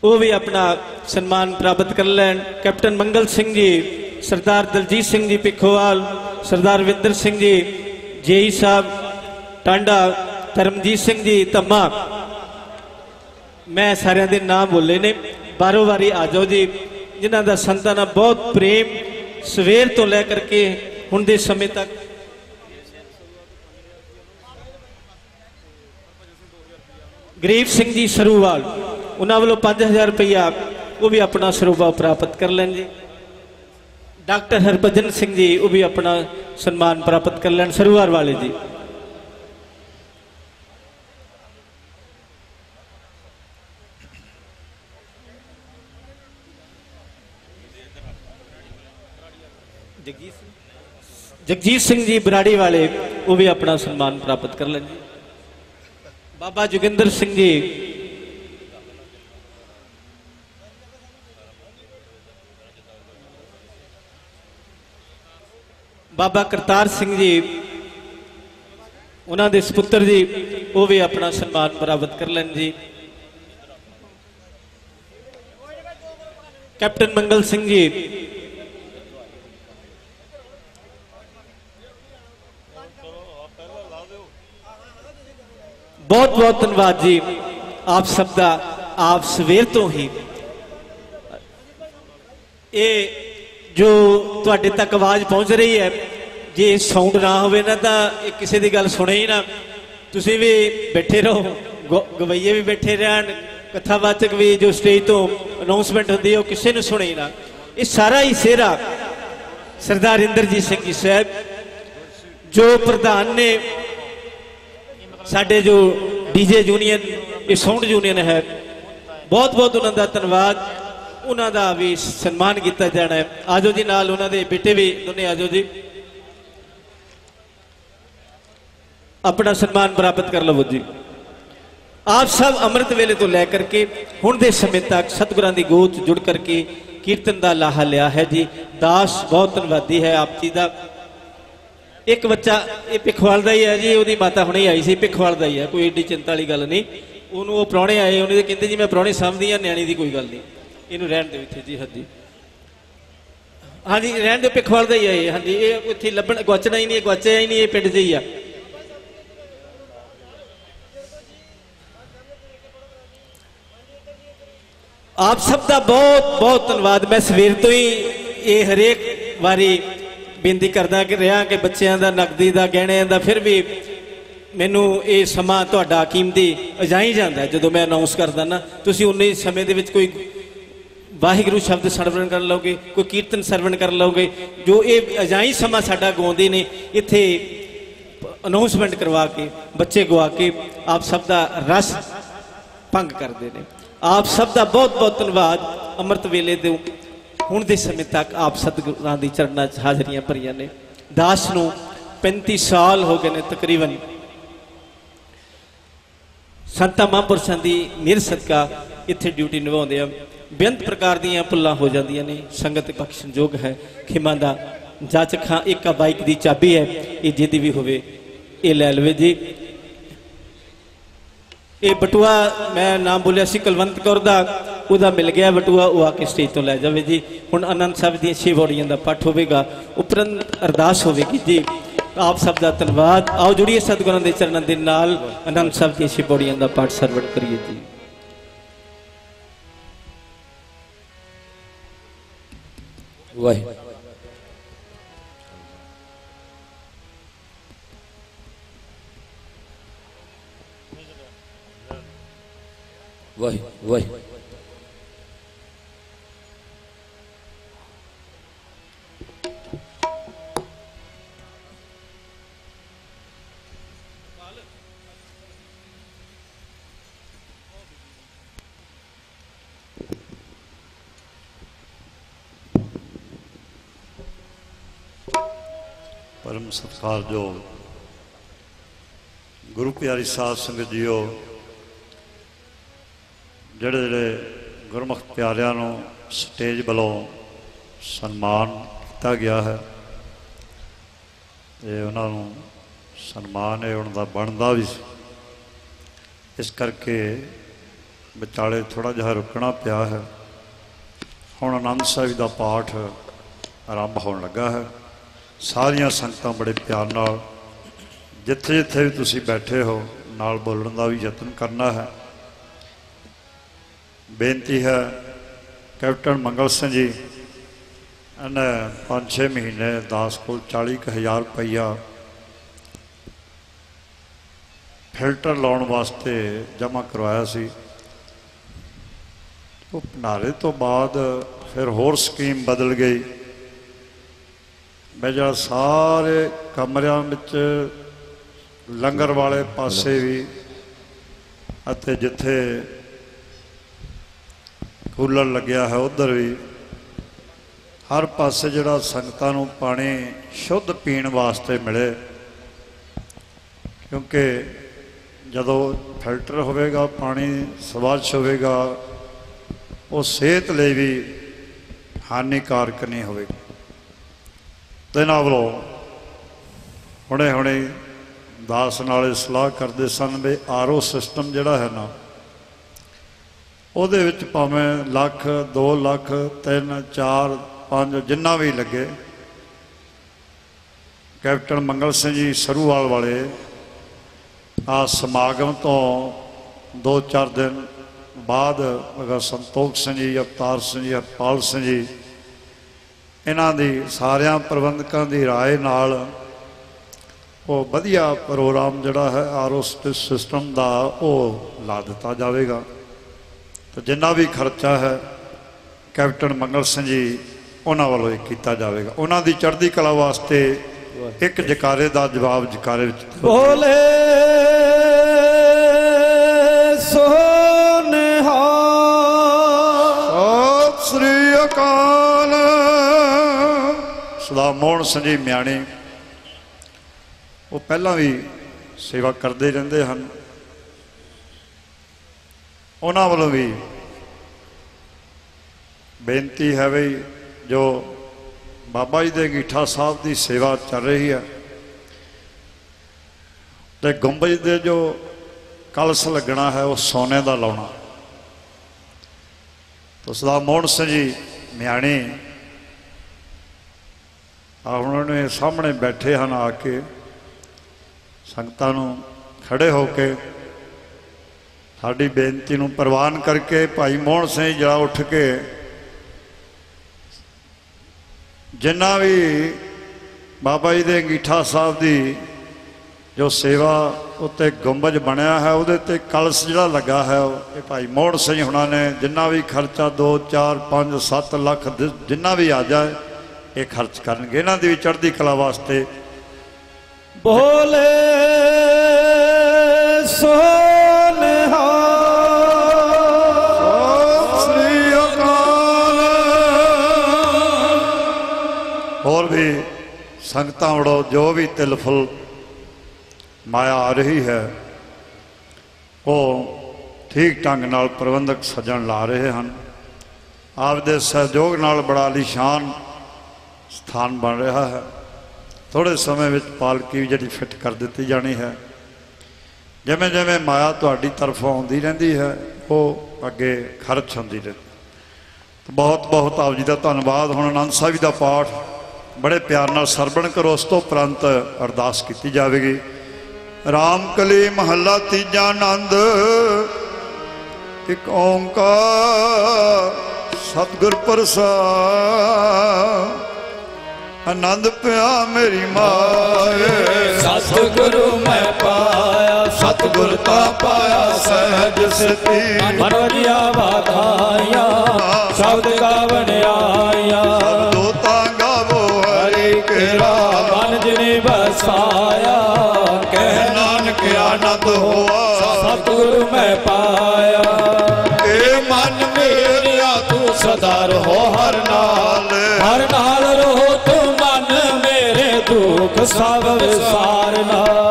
ਉਹ ਵੀ ਆਪਣਾ ਸਨਮਾਨ ਪ੍ਰਾਪਤ ਕਰ ਲੈਣ। ਕੈਪਟਨ ਮੰਗਲ ਸਿੰਘ ਜੀ, ਸਰਦਾਰ ਦਲਜੀਤ ਸਿੰਘ ਜੀ ਪਿੱਖੋਵਾਲ ਸਰਦਾਰ ਵਿੰਦਰ ਸਿੰਘ ਜੀ, ਜੇਈ ਸਾਹਿਬ, ਟਾਂਡਾ, ਧਰਮਜੀਤ ਸਿੰਘ ਜੀ, ਧੰਮਾ। ਮੈਂ ਸਾਰਿਆਂ ਦੇ ਨਾਮ ਬੋਲੇ ਨੇ। ਬਾਰੋ ਵਾਰੀ ਆ ਜਾਓ ਜੀ। ਜਿਨ੍ਹਾਂ ਦਾ ਸੰਤਾਂ ਨਾਲ ਬਹੁਤ ਪ੍ਰੇਮ ਸਵੇਰ ਤੋਂ ਲੈ ਕਰਕੇ ਹੁਣ ਦੇ ਸਮੇਂ ਤੱਕ। ਗਰੀਬ ਸਿੰਘ ਜੀ ਸਰੂਵਾਲ। ਉਹਨਾਂ ਵੱਲੋਂ 5000 ਰੁਪਇਆ ਉਹ ਵੀ ਆਪਣਾ ਸਰੂਪਾ ਪ੍ਰਾਪਤ ਕਰ ਲੈਣ ਜੀ ਡਾਕਟਰ ਹਰਭਜਨ ਸਿੰਘ ਜੀ ਉਹ ਵੀ ਆਪਣਾ ਸਨਮਾਨ ਪ੍ਰਾਪਤ ਕਰ ਲੈਣ ਸਰੂਵਾਲ ਵਾਲੇ ਜੀ ਜਗਜੀਤ ਸਿੰਘ ਜਗਜੀਤ ਸਿੰਘ ਜੀ ਬਰਾੜੀ ਵਾਲੇ ਉਹ ਵੀ ਆਪਣਾ ਸਨਮਾਨ ਪ੍ਰਾਪਤ ਕਰ ਲੈਣ ਜੀ ਬਾਬਾ ਜੋਗਿੰਦਰ ਸਿੰਘ ਬਾਬਾ ਕਰਤਾਰ ਸਿੰਘ ਜੀ, ਉਹਨਾਂ ਦੇ ਸੁਪੁੱਤਰ ਜੀ, ਉਹ ਵੀ ਆਪਣਾ ਸਨਮਾਨ ਪ੍ਰਾਪਤ ਕਰ ਲੈਣ ਜੀ। ਕੈਪਟਨ ਮੰਗਲ ਸਿੰਘ ਜੀ, ਬਹੁਤ ਬਹੁਤ ਧੰਨਵਾਦ ਜੀ, ਆਪ ਸਭ ਦਾ, ਆਪ ਸਵੇਰ ਤੋਂ ਹੀ। ਇਹ ਜੋ ਤੁਹਾਡੇ ਤੱਕ ਆਵਾਜ਼ ਪਹੁੰਚ ਰਹੀ ਹੈ, ਜੇ ਸਾਊਂਡ ਨਾ ਹੋਵੇ ਨਾ ਤਾਂ ਇਹ ਕਿਸੇ ਦੀ ਗੱਲ ਸੁਣੇ ਹੀ ਨਾ। ਤੁਸੀਂ ਵੀ ਬੈਠੇ ਰਹੋ, ਗ- ਗਵਈਏ ਵੀ ਬੈਠੇ ਰਹਿਣ, ਕਥਾਵਾਚਕ ਵੀ ਜੋ ਸਟੇਜ ਤੋਂ ਅਨਾਉਂਸਮੈਂਟ ਹੁੰਦੀ ਹੈ, ਉਹ ਕਿਸੇ ਨੂੰ ਸੁਣੇ ਹੀ ਨਾ। ਇਹ ਸਾਰਾ ਹੀ ਸਿਹਰਾ ਸਰਦਾਰ ਇੰਦਰਜੀਤ ਸਿੰਘ ਜੀ ਸਾਹਿਬ, ਜੋ ਪ੍ਰਧਾਨ ਨੇ ਸਾਡੇ ਜੋ ਡੀਜੇ ਯੂਨੀਅਨ, ਇਹ ਸਾਊਂਡ ਯੂਨੀਅਨ ਹੈ। ਬਹੁਤ ਬਹੁਤ ਉਹਨਾਂ ਦਾ ਧੰਨਵਾਦ। ਉਹਨਾਂ ਦਾ ਵੀ ਸਨਮਾਨ ਕੀਤਾ ਜਾਣਾ ਹੈ। ਆਜੋ ਜੀ, ਨਾਲ ਉਹਨਾਂ ਦੇ ਬੇਟੇ ਵੀ ਦੋਨੇ ਆਜੋ ਜੀ। ਆਪਣਾ ਸਨਮਾਨ ਪ੍ਰਾਪਤ ਕਰ ਲਵੋ ਜੀ। ਆਪ ਸਭ ਅੰਮ੍ਰਿਤ ਵੇਲੇ ਤੋਂ ਲੈ ਕਰਕੇ ਹੁਣ ਦੇ ਸਮੇਂ ਤੱਕ ਸਤਿਗੁਰਾਂ ਦੀ ਗੋਦ ਜੁੜ ਕਰਕੇ ਕੀਰਤਨ ਦਾ ਲਾਹਾ ਲਿਆ ਹੈ ਜੀ। ਦਾਸ ਬਹੁਤ ਧੰਨਵਾਦੀ ਹੈ ਆਪ ਜੀ ਦਾ। ਇੱਕ ਬੱਚਾ, ਇਹ ਪਿਖਵਾਲ ਦਾ ਹੀ ਹੈ ਜੀ, ਉਹਦੀ ਮਾਤਾ ਹੁਣੇ ਆਈ ਸੀ ਪਿਖਵਾਲ ਦਾ ਹੀ ਹੈ, ਕੋਈ ਏਡੀ ਚਿੰਤਾ ਵਾਲੀ ਗੱਲ ਨਹੀਂ। ਉਹਨੂੰ ਉਹ ਪ੍ਰਾਹੁਣੇ ਆਏ, ਉਹਨੇ ਕਹਿੰਦੇ ਜੀ, ਮੈਂ ਪ੍ਰਾਹੁਣੇ ਸਮਝਦੀ ਆ ਨਿਆਣੀ ਦੀ ਕੋਈ ਗੱਲ ਨਹੀਂ। ਇਹਨੂੰ ਰਹਿਣ ਦਿਓ ਇੱਥੇ ਜੀ ਹਾਂਜੀ ਹਾਂਜੀ, ਰਹਿਣ ਦਿਓ ਪਿਖਵਾਲ ਦਾ ਹੀ ਹੈ ਇਹ, ਹਾਂਜੀ। ਇਹ ਉੱਥੇ ਲੱਭਣ ਗਵਾਚਣਾ ਹੀ ਨਹੀਂ, ਇਹ ਗਵਾਚਿਆ ਹੀ ਨਹੀਂ, ਇਹ ਪਿੰਡ 'ਚ ਹੀ ਆ। ਆਪ ਸਭ ਦਾ ਬਹੁਤ ਬਹੁਤ ਧੰਨਵਾਦ। ਮੈਂ ਸਵੇਰ ਤੋਂ ਹੀ ਇਹ ਹਰੇਕ ਵਾਰੀ ਬੇਨਤੀ ਕਰਦਾ ਕਿ ਰਿਹਾ ਕਿ ਬੱਚਿਆਂ ਦਾ, ਨਕਦੀ ਦਾ, ਗਹਿਣਿਆਂ ਦਾ, ਫਿਰ ਵੀ ਮੈਨੂੰ ਇਹ ਸਮਾਂ ਤੁਹਾਡਾ ਕੀਮਤੀ ਅਜਾਈ ਜਾਂਦਾ ਜਦੋਂ ਮੈਂ ਅਨਾਉਂਸ ਕਰਦਾ ਨਾ। ਤੁਸੀਂ ਉਨੇ ਸਮੇਂ ਦੇ ਵਿੱਚ ਕੋਈ ਵਾਹਿਗੁਰੂ ਸ਼ਬਦ ਸਰਵਣ ਕਰ ਲਓਗੇ, ਕੋਈ ਕੀਰਤਨ ਸਰਵਣ ਕਰ ਲਓਗੇ, ਜੋ ਇਹ ਅਜਾਈ ਸਮਾਂ ਸਾਡਾ ਗਾਉਂਦੇ ਨੇ, ਇੱਥੇ ਅਨਾਉਂਸਮੈਂਟ ਕਰਵਾ ਕੇ, ਬੱਚੇ ਗਵਾ ਕੇ, ਆਪ ਸਭ ਦਾ ਰਸ ਭੰਗ ਕਰਦੇ ਨੇ। ਆਪ ਸਭ ਦਾ ਬਹੁਤ ਬਹੁਤ ਧੰਨਵਾਦ, ਅੰਮ੍ਰਿਤ ਵੇਲੇ ਦੇ ਹੁਣ ਦੇ ਸਮੇਂ ਤੱਕ ਆਪ ਸਤਿਗੁਰਾਂ ਦੀ ਚਰਨਾਂ 'ਚ ਹਾਜ਼ਰੀਆਂ ਭਰੀਆਂ ਨੇ। ਦਾਸ ਨੂੰ 35 ਸਾਲ ਹੋ ਗਏ ਨੇ ਤਕਰੀਬਨ। ਸੰਤਾਂ ਮਹਾਂਪੁਰਸ਼ਾਂ ਦੀ ਮਿਹਰ ਸਦਕਾ ਇੱਥੇ ਡਿਊਟੀ ਨਿਭਾਉਂਦੇ ਆ। ਬੇਅੰਤ ਪ੍ਰਕਾਰ ਦੀਆਂ ਭੁੱਲਾਂ ਹੋ ਜਾਂਦੀਆਂ ਨੇ। ਸੰਗਤ ਬਖਸ਼ਣਯੋਗ ਹੈ। ਖਿਮਾ ਦਾ ਜਾਚਖਾਂ ਇੱਕ ਆ ਬਾਈਕ ਦੀ ਚਾਬੀ ਹੈ। ਇਹ ਜਿਹਦੀ ਵੀ ਹੋਵੇ, ਇਹ ਲੈ ਲਵੇ ਜੀ। ਇਹ ਬਟੂਆ, ਮੈਂ ਨਾਮ ਬੋਲਿਆ ਸੀ ਕੁਲਵੰਤ ਕੌਰ ਦਾ। ਉਹਦਾ ਮਿਲ ਗਿਆ ਬਟੂਆ, ਉਹ ਆ ਕੇ ਸਟੇਜ ਤੋਂ ਲੈ ਜਾਵੇ ਜੀ। ਹੁਣ ਆਨੰਦ ਸਾਹਿਬ ਦੀਆਂ ਛੇ ਬੋੜੀਆਂ ਦਾ ਪਾਠ ਹੋਵੇਗਾ। ਉਪਰੰਤ ਅਰਦਾਸ ਹੋਵੇਗੀ ਜੀ। ਆਪ ਸਭ ਦਾ ਧੰਨਵਾਦ। ਆਓ ਜੁੜੀਏ ਸਤਿਗੁਰਾਂ ਦੇ ਚਰਨਾਂ ਦੇ ਨਾਲ। ਆਨੰਦ ਸਾਹਿਬ ਦੀਆਂ ਛੇ ਬੋੜੀਆਂ ਦਾ ਪਾਠ ਸਰਵਣ ਕਰੀਏ ਜੀ। ਵਾਹਿਗੁਰੂ ਵਾਹਿਗੁਰੂ ਵਾਹਿਗੁਰੂ ਪਰਮ ਸਤਿਕਾਰਯੋਗ ਗੁਰੂ ਪਿਆਰੀ ਸਾਧ ਸੰਗਤ ਜੀਓ, ਜਿਹੜੇ ਜਿਹੜੇ ਗੁਰਮੁਖ ਪਿਆਰਿਆਂ ਨੂੰ ਸਟੇਜ ਵੱਲੋਂ ਸਨਮਾਨ ਕੀਤਾ ਗਿਆ ਹੈ ਤੇ ਉਹਨਾਂ ਨੂੰ ਸਨਮਾਨ ਇਹ ਉਹਨਾਂ ਦਾ ਬਣਦਾ ਵੀ ਸੀ। ਇਸ ਕਰਕੇ ਵਿਚਾਲੇ ਥੋੜਾ ਜਿਹਾ ਰੁਕਣਾ ਪਿਆ ਹੈ। ਹੁਣ ਆਨੰਦ ਸਾਹਿਬ ਦਾ ਪਾਠ ਆਰੰਭ ਹੋਣ ਲੱਗਾ ਹੈ। ਸਾਰੀਆਂ ਸੰਗਤਾਂ ਬੜੇ ਪਿਆਰ ਨਾਲ ਜਿੱਥੇ ਜਿੱਥੇ ਵੀ ਤੁਸੀਂ ਬੈਠੇ ਹੋ, ਨਾਲ ਬੋਲਣ ਦਾ ਵੀ ਯਤਨ ਕਰਨਾ ਹੈ। ਬੇਨਤੀ ਹੈ, ਕੈਪਟਨ ਮੰਗਲ ਸਿੰਘ ਜੀ, ਇਹਨੇ 5-6 ਮਹੀਨੇ ਦਾਸ ਕੋਲ 40000 ਰੁਪਈਆ ਫਿਲਟਰ ਲਾਉਣ ਵਾਸਤੇ ਜਮ੍ਹਾਂ ਕਰਵਾਇਆ ਸੀ। ਉਹ ਭੰਡਾਰੇ ਤੋਂ ਬਾਅਦ ਫਿਰ ਹੋਰ ਸਕੀਮ ਬਦਲ ਗਈ। ਮੈਂ ਜਿਹੜਾ ਸਾਰੇ ਕਮਰਿਆਂ ਵਿੱਚ ਲੰਗਰ ਵਾਲੇ ਪਾਸੇ ਵੀ ਅਤੇ ਜਿੱਥੇ ਕੂਲਰ ਲੱਗਿਆ ਹੈ, ਉਧਰ ਵੀ ਹਰ ਪਾਸੇ ਜਿਹੜਾ ਸੰਗਤਾਂ ਨੂੰ ਪਾਣੀ ਸ਼ੁੱਧ ਪੀਣ ਵਾਸਤੇ ਮਿਲੇ। ਕਿਉਂਕਿ ਜਦੋਂ ਫਿਲਟਰ ਹੋਵੇਗਾ, ਪਾਣੀ ਸਵੱਛ ਹੋਵੇਗਾ, ਉਹ ਸਿਹਤ ਲਈ ਵੀ ਹਾਨੀਕਾਰਕ ਨਹੀਂ ਹੋਵੇਗਾ। ਤੇ ਵੱਲੋਂ ਹੁਣੇ ਹੁਣੇ ਦਾਸ ਨਾਲ ਸਲਾਹ ਕਰਦੇ ਸਨ ਵੀ ਆਰਓ ਸਿਸਟਮ ਜਿਹੜਾ ਹੈ ਨਾ, ਉਹਦੇ ਵਿੱਚ ਭਾਵੇਂ ਲੱਖ 2 ਲੱਖ 3 4 5 ਜਿੰਨਾ ਵੀ ਲੱਗੇ, ਕੈਪਟਨ ਮੰਗਲ ਸਿੰਘ ਜੀ ਸਰੂਵਾਲ ਵਾਲੇ ਆ ਸਮਾਗਮ ਤੋਂ 2-4 ਦਿਨ ਬਾਅਦ ਅਗਰ ਸੰਤੋਖ ਸਿੰਘ ਜੀ, ਅਵਤਾਰ ਸਿੰਘ ਜੀ, ਹਰਪਾਲ ਸਿੰਘ ਜੀ ਇਹਨਾਂ ਦੀ ਸਾਰਿਆਂ ਪ੍ਰਬੰਧਕਾਂ ਦੀ رائے ਨਾਲ ਉਹ ਵਧੀਆ ਪ੍ਰੋਗਰਾਮ ਜਿਹੜਾ ਹੈ ਆਰਓ ਸਿਸਟਮ ਦਾ ਉਹ ਲਾ ਦਿੱਤਾ ਜਾਵੇਗਾ ਤੇ ਜਿੰਨਾ ਵੀ ਖਰਚਾ ਹੈ ਕੈਪਟਨ ਮੰਗਲ ਸਿੰਘ ਜੀ ਉਹਨਾਂ ਵੱਲੋਂ ਇਹ ਕੀਤਾ ਜਾਵੇਗਾ ਉਹਨਾਂ ਦੀ ਚੜ੍ਹਦੀ ਕਲਾ ਵਾਸਤੇ ਇੱਕ ਜਕਾਰੇ ਦਾ ਜਵਾਬ ਜਕਾਰੇ ਵਿੱਚ ਦਿਓ। ਬੋਲੇ ਸਦਾ ਮੋਹਨ ਸਿੰਘ ਜੀ ਮਿਆਣੀ, ਉਹ ਪਹਿਲਾਂ ਵੀ ਸੇਵਾ ਕਰਦੇ ਰਹਿੰਦੇ ਹਨ। ਉਹਨਾਂ ਵੱਲੋਂ ਵੀ ਬੇਨਤੀ ਹੈ ਵੀ ਜੋ ਬਾਬਾ ਜੀ ਦੇ ਗੀਠਾ ਸਾਹਿਬ ਦੀ ਸੇਵਾ ਚੱਲ ਰਹੀ ਹੈ ਤੇ ਗੁੰਬਜ ਦੇ ਜੋ ਕਲਸ ਲੱਗਣਾ ਹੈ, ਉਹ ਸੋਨੇ ਦਾ ਲਾਉਣਾ। ਤੋ ਸਦਾ ਮੋਹਨ ਸਿੰਘ ਜੀ ਮਿਆਣੀ ਆ ਉਹਨਾਂ ਨੇ ਸਾਹਮਣੇ ਬੈਠੇ ਹਨ ਆ ਕੇ, ਸੰਗਤਾਂ ਨੂੰ ਖੜੇ ਹੋ ਕੇ ਸਾਡੀ ਬੇਨਤੀ ਨੂੰ ਪ੍ਰਵਾਨ ਕਰਕੇ ਭਾਈ ਮੋਹਨ ਸਿੰਘ ਜਿਹੜਾ ਉੱਠ ਕੇ ਜਿੰਨਾ ਵੀ ਬਾਬਾ ਜੀ ਦੇ ਅੰਗੀਠਾ ਸਾਹਿਬ ਦੀ ਜੋ ਸੇਵਾ ਉੱਤੇ ਗੁੰਬਜ ਬਣਿਆ ਹੈ, ਉਹਦੇ ਤੇ ਕਲਸ ਜਿਹੜਾ ਲੱਗਾ ਹੈ, ਉਹ ਇਹ ਭਾਈ ਮੋਹਨ ਸਿੰਘ ਹੁਣਾਂ ਨੇ ਜਿੰਨਾ ਵੀ ਖਰਚਾ 2 4 5 7 ਲੱਖ ਜਿੰਨਾ ਵੀ ਆ ਜਾਏ ਇਹ ਖਰਚ ਕਰਨਗੇ। ਇਹਨਾਂ ਦੀ ਵੀ ਚੜ੍ਹਦੀ ਕਲਾ ਵਾਸਤੇ ਬੋਲੇ ਅਕਾਲ ਹੋਰ ਵੀ ਸੰਗਤਾਂ ਵੜੋ ਜੋ ਵੀ ਤਿਲ ਫੁੱਲ ਮਾਇਆ ਆ ਰਹੀ ਹੈ ਉਹ ਠੀਕ ਢੰਗ ਨਾਲ ਪ੍ਰਬੰਧਕ ਸਜਣ ਲਾ ਰਹੇ ਹਨ। ਆਪਦੇ ਸਹਿਯੋਗ ਨਾਲ ਬੜਾ ਲਿਸ਼ਾਨ ਸਥਾਨ ਬਣ ਰਿਹਾ ਹੈ। ਥੋੜੇ ਸਮੇਂ ਵਿੱਚ ਪਾਲਕੀ ਜਿਹੜੀ ਫਿੱਟ ਕਰ ਦਿੱਤੀ ਜਾਣੀ ਹੈ। ਜਿਵੇਂ ਜਿਵੇਂ ਮਾਇਆ ਤੁਹਾਡੀ ਤਰਫੋਂ ਆਉਂਦੀ ਰਹਿੰਦੀ ਹੈ, ਉਹ ਅੱਗੇ ਖਰਚ ਹੁੰਦੀ ਰਹਿੰਦੀ ਬਹੁਤ ਬਹੁਤ ਆਪ ਜੀ ਦਾ ਧੰਨਵਾਦ। ਹੁਣ ਆਨੰਦ ਸਾਹਿਬ ਜੀ ਦਾ ਪਾਠ ਬੜੇ ਪਿਆਰ ਨਾਲ ਸਰਵਣ ਕਰੋ। ਉਸ ਤੋਂ ਉਪਰੰਤ ਅਰਦਾਸ ਕੀਤੀ ਜਾਵੇਗੀ। ਰਾਮ ਕਲੀ ਮਹੱਲਾ ਤੀਜਾ ਆਨੰਦ ਇੱਕ ਓੰਕਾਰ ਸਤਿਗੁਰ ਪ੍ਰਸਾਦ। ਆਨੰਦ ਪਿਆ ਮੇਰੀ ਮਾਏ। ਸਤਿਗੁਰੂ ਮੈਂ ਪਾਇਆ ਸਤਿਗੁਰ ਤਾ ਪਾਇਆ ਸਹਿਜ ਸਤੀ। ਮਨ ਵਜਿਆ ਵਾਧਾਈਆਂ ਸ਼ਬਦ ਗਾਵਣ ਆਇਆ ਦੋ ਤਾਂ ਗਾਵੋ ਹਰੀ ਕੇਰਾ ਮਨ ਜਿਨੇ ਵਸਾਇਆ ਕਹਿ ਨਾਨਕ ਆਨੰਦ ਹੋਆ। ਸਤਿਗੁਰੂ ਮੈਂ ਪਾਇਆ। ਏ ਮਨ ਮੇਰਿਆ ਤੂੰ ਸਦਾ ਰਹੋ ਹਰ ਨਾਲ ਨਾਲ। ਹਰ ਨਾਲ ਸਭ ਵਿਸਾਰਨਾ ਕੀ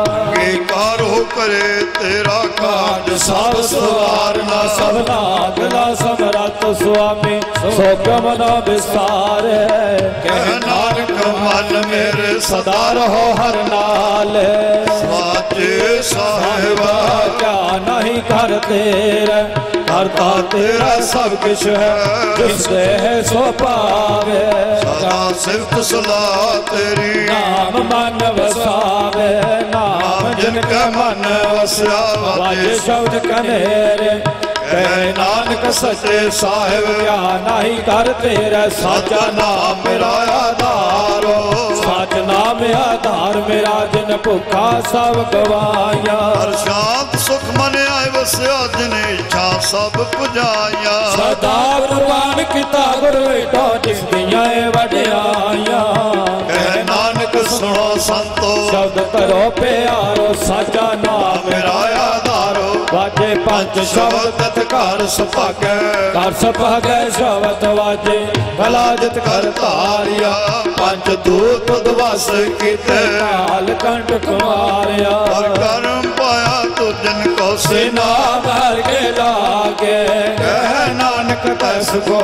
ਕਾਰੋ ਕਰੇ ਤੇਰਾ ਕਾਜ ਸਭ ਸਵਾਰਨਾ ਸਭਨਾ ਗਲਾ ਸਮਰਤ ਸੁਆਮੀ। ਸੋ ਕਮਨਾ ਵਿਸਾਰ ਕਹਿ ਨਾਨਕ, ਮਨ ਮੇਰੇ ਸਦਾ ਰਹੋ ਹਰ ਨਾਲ। ਸਾਚੇ ਸਾਹਿਬਾ ਕਿਆ ਨਹੀਂ ਕਰ ਤੇਰਾ। ਕਰਤਾ ਤੇਰਾ ਸਭ ਕੁਛ ਹੈ, ਜਿਸ ਦੇ ਹੈ ਸੋ ਪਾਵੇ ਸਦਾ ਸਿਫਤ ਸਲਾਹ ਤੇਰੀ। ਨਾਮ ਮਨ ਵਸਾਵੇ, ਨਾਮ ਜਿਨ ਕੈ ਮਨ ਵਸਿਆ ਵਾਜੇ ਸ਼ਬਦ ਕਨੇਰੇ ਕਹਿ ਨਾਨਕ ਸੱਚੇ ਸਾਹਿਬ ਕਿਆ ਨਹੀਂ ਕਰ ਤੇਰਾ ਸਾਚਾ ਨਾਮ ਮੇਰਾ ਆਧਾਰੋ। ਸੱਚ ਨਾਮ ਆਧਾਰ ਮੇਰਾ ਜਿਨ ਭੁੱਖਾ ਸਭ ਗਵਾਇਆ। ਹਰ ਸ਼ਾਂਤ ਸੁਖ ਮਨ ਆਏ ਵਸਿਆ ਜਿਨੇ ਇੱਛਾ ਸਭ ਪੁਜਾਇਆ। ਸਦਾ ਕੁਰਬਾਨ ਕੀਤਾ ਗੁਰ ਵੇਟੋ ਜਿਸ ਦੀਆਂ ਸੁਣੋ ਸੰਤੋ। ਸ਼ਬਦ ਕਰੋ ਪਿਆਰੋ ਸਾਚਾ ਨਾਮ ਮੇਰਾ ਆਧਾਰੋ। ਵਾਜੇ ਪੰਜ ਸ਼ਬਦ। ਸ਼ਬਦ ਤਤ ਘਰ ਸੁਭਾਗੈ। ਕਰ ਸਭਾਗੈ ਸ਼ਬਦ ਵਾਜੇ। ਭਲਾਜਤ ਕਰ ਧਾਰਿਆ। ਪੰਜ ਦੂਤ ਦਵਸ ਕੀਤੇ। ਕਾਲ ਕੰਟ ਕੁਮਾਰਿਆ। ਹਰ ਕਰਮ ਪਾਇਆ ਤੁਜਨ ਸਿਨਾ ਭਰ ਨਾਨਕ ਤੈਸ ਕੋ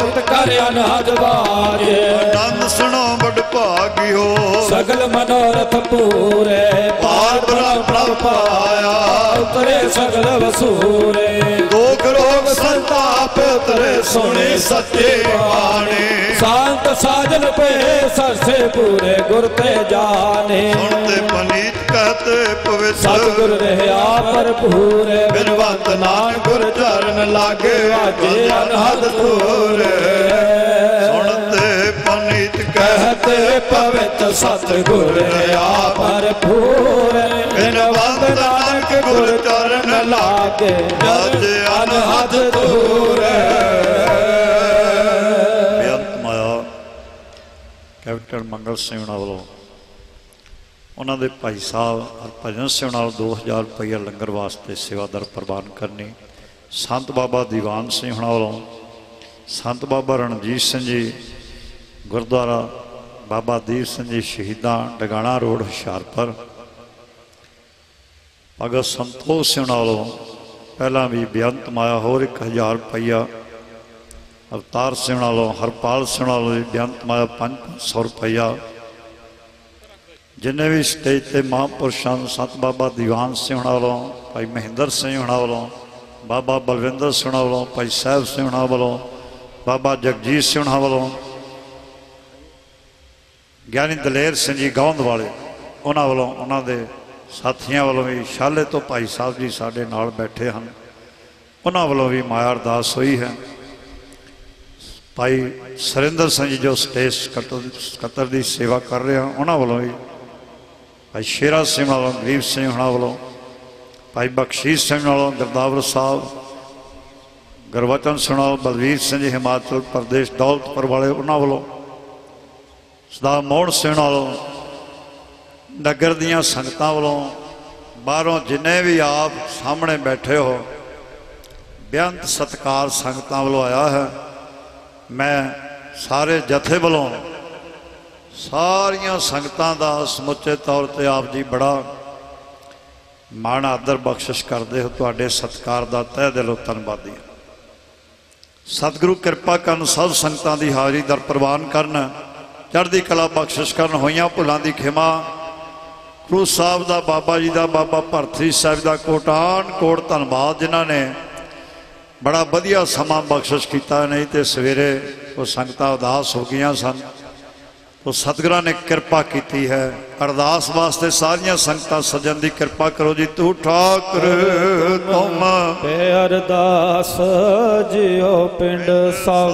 ਤਤ ਕਰ ਅਨਾਦ ਬਾਜੇ ਆਨੰਦ ਸੁਣੋ ਬੜ ਭਾਗਿਓ ਸਗਲ ਮਨੋਰਥ ਪੂਰੇ। ਪਾਰ ਬ੍ਰਹਮ ਪ੍ਰਭ ਪਾਇਆ। ਉਤਰੇ ਸਗਲ ਵਸੂਰੇ। ਸੰਤਾਪ ਉਤਰੇ ਸੋਹਣੇ ਸੱਚੇ ਬਾਣੇ। ਸ਼ਾਂਤ ਸਾਜਨ ਪਏ ਸਰਸੇ ਪੂਰੇ ਗੁਰ ਤੇ ਜਾਣੇ। ਸੁਣਤੇ ਪਨੀਤ ਕਹਤੇ ਪਵਿੱਤਰ। ਸਤਿਗੁਰ ਰਹਿਆ ਭਰਪੂਰੇ। ਬਿਨਵੰਤ ਨਾਨਕ ਗੁਰ ਚਰਨ ਲਾਗੇ ਵਾਜੇ ਅਨਹਦ ਤੂਰੇ ਪਵਿੱਤ ਸਤਿਗੁਰ ਰਹਿਆ ਭਰਪੂਰੇ ਬਿਨਵੰਤ ਨਾਨਕ ਗੁਰ ਚਰਨ ਲਾਗੇ ਵਾਜੇ ਅਨਹਦ ਦੂਰੇ ਬੇਅੰਤ ਮਾਇਆ ਕੈਪਟਨ ਮੰਗਲ ਸਿੰਘ ਉਹਨਾਂ ਵੱਲੋਂ ਉਹਨਾਂ ਦੇ ਭਾਈ ਸਾਹਿਬ ਹਰਭਜਨ ਸਿੰਘ ਨਾਲ 2000 ਰੁਪਏ ਲੰਗਰ ਵਾਸਤੇ ਸੇਵਾਦਾਰ ਪ੍ਰਦਾਨ ਕਰਨੀ। ਸੰਤ ਬਾਬਾ ਦੀਵਾਨ ਸਿੰਘ ਉਹਨਾਂ ਵੱਲੋਂ ਸੰਤ ਬਾਬਾ ਰਣਜੀਤ ਸਿੰਘ ਜੀ ਗੁਰਦੁਆਰਾ ਬਾਬਾ ਦੀਪ ਸਿੰਘ ਜੀ ਸ਼ਹੀਦਾਂ ਡਗਾਣਾ ਰੋਡ ਹੁਸ਼ਿਆਰਪੁਰ। ਭਗਤ ਸੰਤੋਖ ਸਿੰਘ ਉਹਨਾਂ ਵੱਲੋਂ ਪਹਿਲਾਂ ਵੀ ਬੇਅੰਤ ਮਾਇਆ, ਹੋਰ 1000 ਰੁਪਈਆ। ਅਵਤਾਰ ਸਿੰਘ ਨਾਲੋਂ, ਹਰਪਾਲ ਸਿੰਘ ਨਾਲੋਂ ਵੀ ਬੇਅੰਤ ਮਾਇਆ 500 ਰੁਪਈਆ। ਜਿੰਨੇ ਵੀ ਸਟੇਜ ਤੇ ਮਹਾਂਪੁਰਸ਼ਾਂ ਨੂੰ ਸਤ ਬਾਬਾ ਦੀਵਾਨ ਸਿੰਘ ਨਾਲੋਂ, ਭਾਈ ਮਹਿੰਦਰ ਸਿੰਘ ਹੁਣਾਂ ਵੱਲੋਂ ਬਾਬਾ ਬਲਵਿੰਦਰ ਸਿੰਘ ਹੁਣਾਂ ਵੱਲੋਂ ਭਾਈ ਸਾਹਿਬ ਸਿੰਘ ਹੁਣਾਂ ਵੱਲੋਂ ਬਾਬਾ ਜਗਜੀਤ ਸਿੰਘ ਹੁਣਾਂ ਵੱਲੋਂ ਗਿਆਨੀ ਦਲੇਰ ਸਿੰਘ ਜੀ ਗਾਉਂਦ ਵਾਲੇ, ਉਹਨਾਂ ਵੱਲੋਂ, ਉਹਨਾਂ ਦੇ ਸਾਥੀਆਂ ਵੱਲੋਂ ਵੀ ਸ਼ਾਲੇ ਤੋਂ ਭਾਈ ਸਾਹਿਬ ਜੀ ਸਾਡੇ ਨਾਲ ਬੈਠੇ ਹਨ। ਉਹਨਾਂ ਵੱਲੋਂ ਵੀ ਮਾਇਆ ਅਰਦਾਸ ਹੋਈ ਹੈ। ਭਾਈ ਸਰਿੰਦਰ ਸਿੰਘ ਜੀ ਜੋ ਸਟੇਜ ਸਕੱਤਰ ਸਕੱਤਰ ਦੀ ਸੇਵਾ ਕਰ ਰਹੇ ਹਨ, ਉਹਨਾਂ ਵੱਲੋਂ ਵੀ ਭਾਈ ਸ਼ੇਰਾ ਸਿੰਘ ਵੱਲੋਂ ਗਰੀਬ ਸਿੰਘ ਹੁਣਾਂ ਵੱਲੋਂ, ਭਾਈ ਬਖਸ਼ੀਸ਼ ਸਿੰਘ ਵੱਲੋਂ ਗਰਦਾਵਰ ਸਾਹਿਬ, ਗੁਰਵਚਨ ਸਿੰਘ ਵੱਲੋਂ ਬਲਵੀਰ ਸਿੰਘ ਜੀ ਹਿਮਾਚਲ ਪ੍ਰਦੇਸ਼ ਦੌਲਤਪੁਰ ਵਾਲੇ ਉਹਨਾਂ ਵੱਲੋਂ ਸਦਾ ਮੋਹਣ ਸਿੰਘ ਵੱਲੋਂ, ਨਗਰ ਦੀਆਂ ਸੰਗਤਾਂ ਵੱਲੋਂ ਬਾਹਰੋਂ ਜਿੰਨੇ ਵੀ ਆਪ ਸਾਹਮਣੇ ਬੈਠੇ ਹੋ, ਬੇਅੰਤ ਸਤਕਾਰ ਸੰਗਤਾਂ ਵੱਲੋਂ ਆਇਆ ਹੈ। ਮੈਂ ਸਾਰੇ ਜਥੇ ਵੱਲੋਂ ਸਾਰੀਆਂ ਸੰਗਤਾਂ ਦਾ ਸਮੁੱਚੇ ਤੌਰ ਤੇ ਆਪ ਜੀ ਬੜਾ ਮਾਣ ਆਦਰ ਬਖਸ਼ਿਸ਼ ਕਰਦੇ ਹੋ। ਤੁਹਾਡੇ ਸਤਕਾਰ ਦਾ ਤਹਿ ਦਿਲੋਂ ਧੰਨਵਾਦੀ ਹਾਂ। ਸਤਿਗੁਰੂ ਕਿਰਪਾ ਕਰਨ ਸਭ ਸੰਗਤਾਂ ਦੀ ਹਾਜ਼ਰੀ ਦਰ ਪ੍ਰਵਾਨ ਕਰਨ। ਚੜ੍ਹਦੀ ਕਲਾ ਬਖਸ਼ਿਸ਼ ਕਰਨ ਹੋਈਆਂ ਭੁੱਲਾਂ ਦੀ ਖਿਮਾ। ਗੁਰੂ ਸਾਹਿਬ ਦਾ ਬਾਬਾ ਜੀ ਦਾ ਬਾਬਾ ਭਰਤੀ ਸਾਹਿਬ ਦਾ ਕੋਟਾਨ ਕੋਟ ਧੰਨਵਾਦ ਜਿਨ੍ਹਾਂ ਨੇ ਬੜਾ ਵਧੀਆ ਸਮਾਂ ਬਖਸ਼ਿਸ਼ ਕੀਤਾ, ਨਹੀਂ ਤੇ ਸਵੇਰੇ ਉਹ ਸੰਗਤਾਂ ਉਦਾਸ ਹੋ ਗਈਆਂ ਸਨ। ਉਹ ਸਤਿਗੁਰਾਂ ਨੇ ਕਿਰਪਾ ਕੀਤੀ ਹੈ। ਅਰਦਾਸ ਵਾਸਤੇ ਸਾਰੀਆਂ ਸੰਗਤਾਂ ਸੱਜਣ ਦੀ ਕਿਰਪਾ ਕਰੋ ਜੀ। ਤੂੰ ਠਾਕੁਰ ਤੁਮ ਪੇ ਅਰਦਾਸ ਜਿਉ ਪਿੰਡ ਸਭ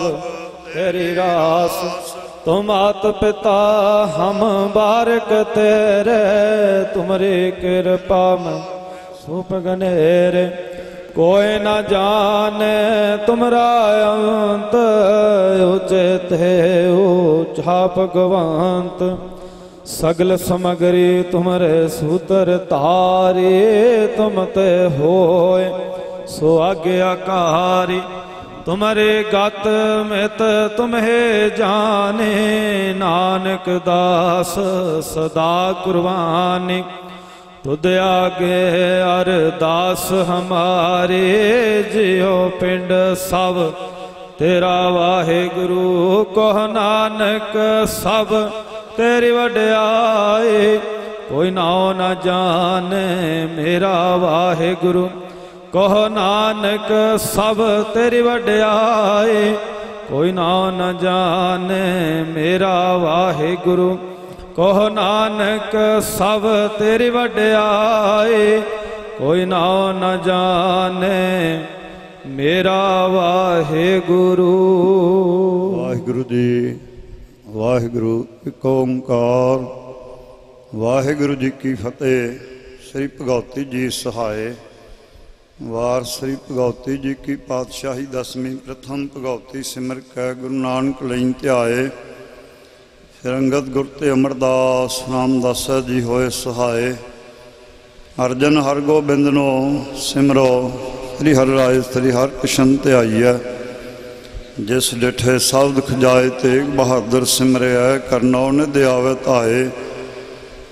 ਤੇਰੀ ਰਾਸ। ਤੁਮ ਮਾਤ ਪਿਤਾ, ਹਮ ਬਾਰਕ ਤੇਰੇ, ਤੁਮਰੀ ਕਿਰਪਾ ਮੈਂ ਸੁਪ ਗਨੇਰੇ। ਕੋਈ ਨਾ ਜਾਣੇ ਤੁਮਰਾ ਅੰਤ ਉਚਿਤ ਹੈ ਉਚਾ ਭਗਵੰਤ। ਸਗਲ ਸਮਗਰੀ ਤੁਮਰੇ ਸੂਤਰ ਤਾਰੇ ਤੁਮ ਤੇ ਹੋਏ, ਸੋ ਆਗਿਆਕਾਰੀ ਤੁਮਰੇ ਗਤ ਮਿਤ ਤੁਮਹੇ ਜਾਣੇ, ਨਾਨਕ ਦਾਸ ਸਦਾ ਕੁਰਬਾਨੀ। ਤੁਧ ਆਗੇ ਅਰਦਾਸ ਹਮਾਰੇ, ਜਿਉ ਪਿੰਡ ਸਭ, ਤੇਰਾ ਵਾਹਿਗੁਰੂ ਕਹ ਨਾਨਕ ਸਭ, ਤੇਰੀ ਵਡਿਆਈ, ਕੋਈ ਨਾਉ ਨਾ ਜਾਣੇ ਮੇਰਾ ਵਾਹਿਗੁਰੂ। ਕਹ ਨਾਨਕ, ਸਭ ਤੇਰੀ ਵਡਿਆਈ ਕੋਈ ਨਾਉ ਨਾ ਜਾਣੇ ਮੇਰਾ ਵਾਹਿਗੁਰੂ। ਕਹ ਨਾਨਕ, ਸਭ ਤੇਰੀ ਵਡਿਆਈ ਕੋਈ ਨਾ ਨ ਜਾਣੇ ਮੇਰਾ ਵਾਹਿਗੁਰੂ। ਵਾਹਿਗੁਰੂ ਜੀ, ਵਾਹਿਗੁਰੂ ਇੱਕ ਓੰਕਾਰ। ਵਾਹਿਗੁਰੂ ਜੀ ਕੀ ਫਤਿਹ। ਸ੍ਰੀ ਭਗਵਤੀ ਜੀ ਸਹਾਏ। ਵਾਰ ਸ੍ਰੀ ਭਗਉਤੀ ਜੀ ਕੀ ਪਾਤਸ਼ਾਹੀ ਦਸਵੀਂ ਪ੍ਰਥਮ ਭਗਉਤੀ ਸਿਮਰ ਕੈ ਗੁਰੂ ਨਾਨਕ ਲਈ ਧਿਆਏ। ਫਿਰ ਅੰਗਦ ਗੁਰ ਤੇ ਅਮਰਦਾਸ ਰਾਮਦਾਸਾ ਜੀ ਹੋਏ ਸਹਾਏ। ਅਰਜਨ ਹਰਗੋਬਿੰਦ ਨੂੰ ਸਿਮਰੋ, ਸ੍ਰੀ ਹਰਿ ਰਾਏ, ਸ੍ਰੀ ਹਰਿ ਕ੍ਰਿਸ਼ਨ ਧਿਆਈਐ ਜਿਸ ਡਿਠੇ ਸਭ ਦੁਖ ਜਾਏ ਤੇਗ ਬਹਾਦਰ ਸਿਮਰਿਆ ਕਰਨੋ ਨਿਧ ਆਵੇ ਧਾਏ।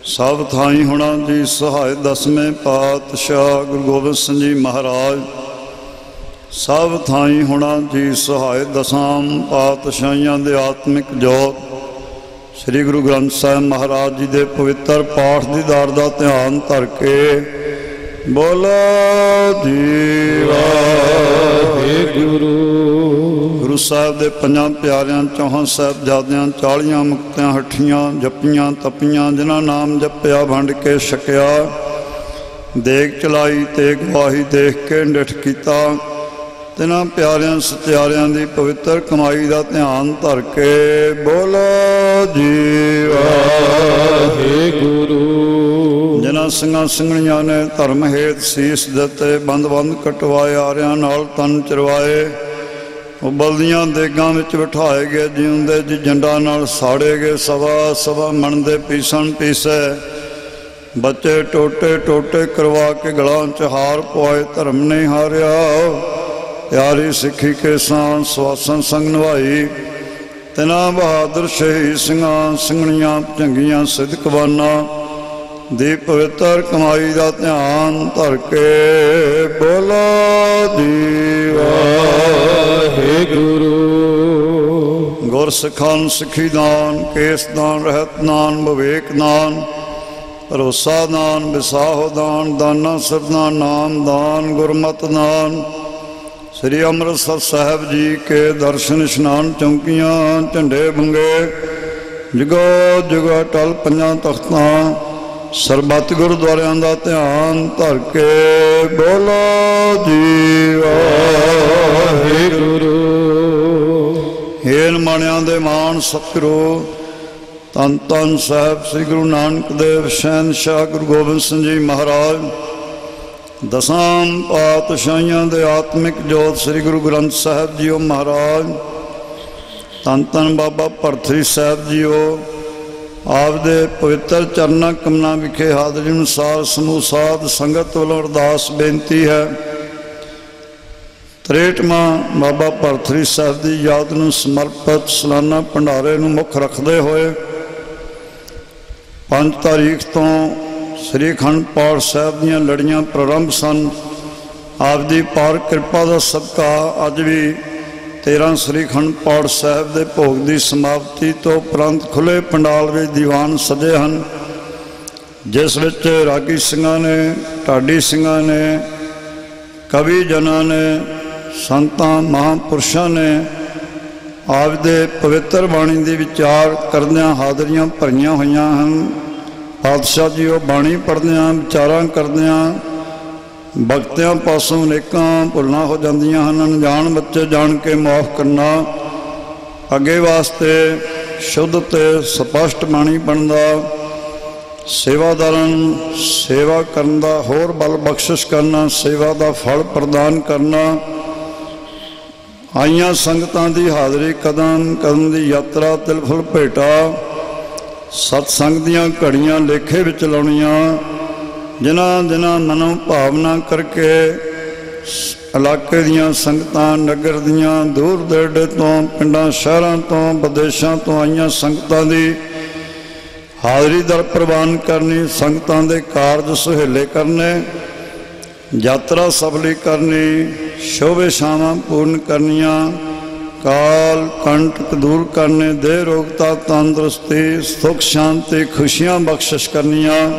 ਸਭ ਥਾਈ ਹੁਣਾ ਜੀ ਸਹਾਇ ਦਸਵੇਂ ਪਾਤਸ਼ਾਹ ਗੁਰੂ ਗੋਬਿੰਦ ਸਿੰਘ ਜੀ ਮਹਾਰਾਜ। ਸਭ ਥਾਈ ਹੁਣਾ ਜੀ ਸਹਾਇ ਦਸਾਂ ਪਾਤਸ਼ਾਹੀਆਂ ਦੇ ਆਤਮਿਕ ਜੋਤ। ਸ੍ਰੀ ਗੁਰੂ ਗ੍ਰੰਥ ਸਾਹਿਬ ਮਹਾਰਾਜ ਜੀ ਦੇ ਪਵਿੱਤਰ ਪਾਠ ਦੀ ਦਰ ਦਾ ਧਿਆਨ ਧਰ ਕੇ ਬੋਲੋ ਜੀਵਾ ਗੁਰੂ ਗੁਰੂ ਸਾਹਿਬ ਦੇ ਪੰਜਾਂ ਪਿਆਰਿਆਂ ਚੌਹਾਂ ਸਾਹਿਬਜ਼ਾਦਿਆਂ ਚਾਲੀਆਂ ਮੁਕਤਿਆਂ ਹੱਠੀਆਂ ਜੱਪੀਆਂ ਤਪੀਆਂ ਜਿਨ੍ਹਾਂ ਨਾਮ ਜਪਿਆ ਵੰਡ ਕੇ ਛਕਿਆ। ਦੇਖ ਚਲਾਈ ਤੇ ਗਵਾਹੀ ਦੇਖ ਕੇ ਨਿਠ ਕੀਤਾ। ਤਿਨਾਂ ਪਿਆਰਿਆਂ ਸਤਿਆਰਿਆਂ ਦੀ ਪਵਿੱਤਰ ਕਮਾਈ ਦਾ ਧਿਆਨ ਧਰ ਕੇ ਬੋਲੋ ਜੀਵਾ। ਹੇ ਗੁਰੂ ਜਿਨ੍ਹਾਂ ਸਿੰਘਾਂ ਸਿੰਘਣੀਆਂ ਨੇ ਧਰਮ ਹੇਤ ਸੀਸ ਦਿੱਤੇ ਬੰਦ ਬੰਦ ਕਟਵਾਏ ਆਰਿਆਂ ਨਾਲ ਤਨ ਚਰਵਾਏ ਉਬਲਦੀਆਂ ਦੇਗਾਂ ਵਿੱਚ ਬਿਠਾਏ ਗਏ, ਜਿਉਂਦੇ ਜੀ ਜੰਡਾਂ ਨਾਲ ਸਾੜੇ ਗਏ, ਸਵਾ ਸਵਾ ਮਣ ਦੇ ਪੀਸਣ ਪੀਸੈ। ਬੱਚੇ ਟੋਟੇ ਟੋਟੇ ਕਰਵਾ ਕੇ ਗਲਾਂ 'ਚ ਹਾਰ ਪਵਾਏ, ਧਰਮ ਨਹੀਂ ਹਾਰਿਆ। ਪਿਆਰੀ ਸਿੱਖੀ ਕੇ ਸਾਂ ਸਵਾਸਨ ਸੰਗ ਨਿਭਾਈ ਤਿਨਾ ਬਹਾਦਰ ਸ਼ਹੀਦ ਸਿੰਘਾਂ, ਸਿੰਘਣੀਆਂ ਚੰਗੀਆਂ ਸਿੱਧਕਵਾਨਾਂ ਦੀ ਪਵਿੱਤਰ ਕਮਾਈ ਦਾ ਧਿਆਨ ਧਰ ਕੇ ਬੋਲੋ ਦੀਵਾ। ਹੇ ਗੁਰੂ ਗੁਰ ਸਿੱਖਾਂ ਸਿੱਖੀ ਦਾਨ, ਕੇਸ ਦਾਨ, ਰਹਿਤ ਦਾਨ, ਵਿਵੇਕ ਦਾਨ, ਭਰੋਸਾ ਦਾਨ, ਵਿਸਾਹ ਦਾਨ, ਦਾਨਾ ਸਰਨਾ, ਨਾਮ ਦਾਨ, ਗੁਰਮਤ ਦਾਨ। ਸ੍ਰੀ ਅੰਮ੍ਰਿਤਸਰ ਸਾਹਿਬ ਜੀ ਕੇ ਦਰਸ਼ਨ ਇਸ਼ਨਾਨ ਚੌਂਕੀਆਂ, ਝੰਡੇ ਬੰਗੇ ਜਗੋ ਜਗੋ ਟਲ ਪੰਜਾਂ ਤਖਤਾਂ ਸਰਬੱਤ ਗੁਰਦੁਆਰਿਆਂ ਦਾ ਧਿਆਨ ਧਰ ਕੇ ਬੋਲੋ ਜੀ ਹੇ ਗੁਰੂ ਹੇਨ ਮਾਣਿਆਂ ਦੇ ਮਾਣ ਸਤਿਗੁਰੂ ਤਨ ਤਨ ਸਾਹਿਬ ਸ੍ਰੀ ਗੁਰੂ ਨਾਨਕ ਦੇਵ ਸ਼ਹਿਨਸ਼ਾਹ ਗੁਰੂ ਗੋਬਿੰਦ ਸਿੰਘ ਜੀ ਮਹਾਰਾਜ, ਦਸਾਂ ਪਾਤਸ਼ਾਹੀਆਂ ਦੇ ਆਤਮਿਕ ਜੋਤ ਸ੍ਰੀ ਗੁਰੂ ਗ੍ਰੰਥ ਸਾਹਿਬ ਜੀਓ ਮਹਾਰਾਜ ਤਨ ਤਨ ਬਾਬਾ ਭਰਤਰੀ ਸਾਹਿਬ ਜੀਓ ਆਪਦੇ ਪਵਿੱਤਰ ਚਰਨਾਂ ਕਮਲਾਂ ਵਿਖੇ ਹਾਜ਼ਰੀ ਅਨੁਸਾਰ ਸਮੂਹ ਸਾਧ ਸੰਗਤ ਵੱਲੋਂ ਅਰਦਾਸ ਬੇਨਤੀ ਹੈ। ਤਰੇਟਵਾਂ ਬਾਬਾ ਭਰਤਰੀ ਸਾਹਿਬ ਦੀ ਯਾਦ ਨੂੰ ਸਮਰਪਿਤ ਸਲਾਨਾ ਭੰਡਾਰੇ ਨੂੰ ਮੁੱਖ ਰੱਖਦੇ ਹੋਏ 5 ਤਾਰੀਖ ਤੋਂ ਸ੍ਰੀ ਅਖੰਡ ਪਾਠ ਸਾਹਿਬ ਦੀਆਂ ਲੜੀਆਂ ਪ੍ਰਾਰੰਭ ਸਨ। ਆਪ ਦੀ ਪਾਰ ਕਿਰਪਾ ਦਾ ਸਦਕਾ ਅੱਜ ਵੀ 13 ਸ੍ਰੀ ਅਖੰਡ ਪਾਠ ਸਾਹਿਬ ਦੇ ਭੋਗ ਦੀ ਸਮਾਪਤੀ ਤੋਂ ਉਪਰੰਤ ਖੁੱਲੇ ਪੰਡਾਲ ਵਿੱਚ ਦੀਵਾਨ ਸਜੇ ਹਨ। ਜਿਸ ਵਿੱਚ ਰਾਗੀ ਸਿੰਘਾਂ ਨੇ, ਢਾਡੀ ਸਿੰਘਾਂ ਨੇ, ਕਵੀ ਜਨਾਂ ਨੇ, ਸੰਤਾਂ, ਮਹਾਂਪੁਰਸ਼ਾਂ ਨੇ ਆਪ ਦੇ ਪਵਿੱਤਰ ਬਾਣੀ ਦੇ ਵਿਚਾਰ ਕਰਦਿਆਂ ਹਾਜ਼ਰੀਆਂ ਭਰੀਆਂ ਹੋਈਆਂ ਹਨ। ਪਾਤਸ਼ਾਹ ਜੀ ਉਹ ਬਾਣੀ ਪੜ੍ਹਦਿਆਂ, ਵਿਚਾਰਾਂ ਕਰਦਿਆਂ ਬਖਤਿਆਂ ਪਾਸੋਂ ਅਨੇਕਾਂ ਭੁੱਲਾਂ ਹੋ ਜਾਂਦੀਆਂ ਹਨ, ਅਣਜਾਣ ਬੱਚੇ ਜਾਣ ਕੇ ਮਾਫ ਕਰਨਾ। ਅੱਗੇ ਵਾਸਤੇ ਸ਼ੁੱਧ ਤੇ ਸਪਸ਼ਟ ਬਾਣੀ ਬਣਦਾ। ਸੇਵਾਦਾਰਾਂ ਨੂੰ ਸੇਵਾ ਕਰਨ ਦਾ ਹੋਰ ਬਲ ਬਖਸ਼ਿਸ਼ ਕਰਨਾ, ਸੇਵਾ ਦਾ ਫਲ ਪ੍ਰਦਾਨ ਕਰਨਾ। ਆਈਆਂ ਸੰਗਤਾਂ ਦੀ ਹਾਜ਼ਰੀ ਕਦਮ ਕਦਮ ਦੀ ਯਾਤਰਾ, ਤਿਲ ਫੁਲ ਭੇਟਾ। ਸਤ ਸੰਗ ਦੀਆਂ ਘੜੀਆਂ ਲੇਖੇ ਵਿੱਚ ਲਾਉਣੀਆਂ। ਜਿਨ੍ਹਾਂ ਜਿਨ੍ਹਾਂ ਮਨੋਂ ਭਾਵਨਾ ਕਰਕੇ ਇਲਾਕੇ ਦੀਆਂ ਸੰਗਤਾਂ, ਨਗਰ ਦੀਆਂ ਦੂਰ ਦੇੜੇ ਤੋਂ, ਪਿੰਡਾਂ, ਸ਼ਹਿਰਾਂ ਤੋਂ, ਵਿਦੇਸ਼ਾਂ ਤੋਂ ਆਈਆਂ ਸੰਗਤਾਂ ਦੀ ਹਾਜ਼ਰੀ ਦਰ ਪ੍ਰਵਾਨ ਕਰਨੀ, ਸੰਗਤਾਂ ਦੇ ਕਾਰਜ ਸੁਹੇਲੇ ਕਰਨੇ, ਯਾਤਰਾ ਸਫਲੀ ਕਰਨੀ, ਸ਼ੋਭੇ ਸ਼ਾਮਾਂ ਪੂਰਨ ਕਰਨੀਆਂ, ਕਾਲ ਕੰਟਕ ਦੂਰ ਕਰਨੇ ਦੇ ਰੋਗਤਾ ਤੰਦਰੁਸਤੀ, ਸੁਖ ਸ਼ਾਂਤੀ, ਖੁਸ਼ੀਆਂ ਬਖਸ਼ਿਸ਼ ਕਰਨੀਆਂ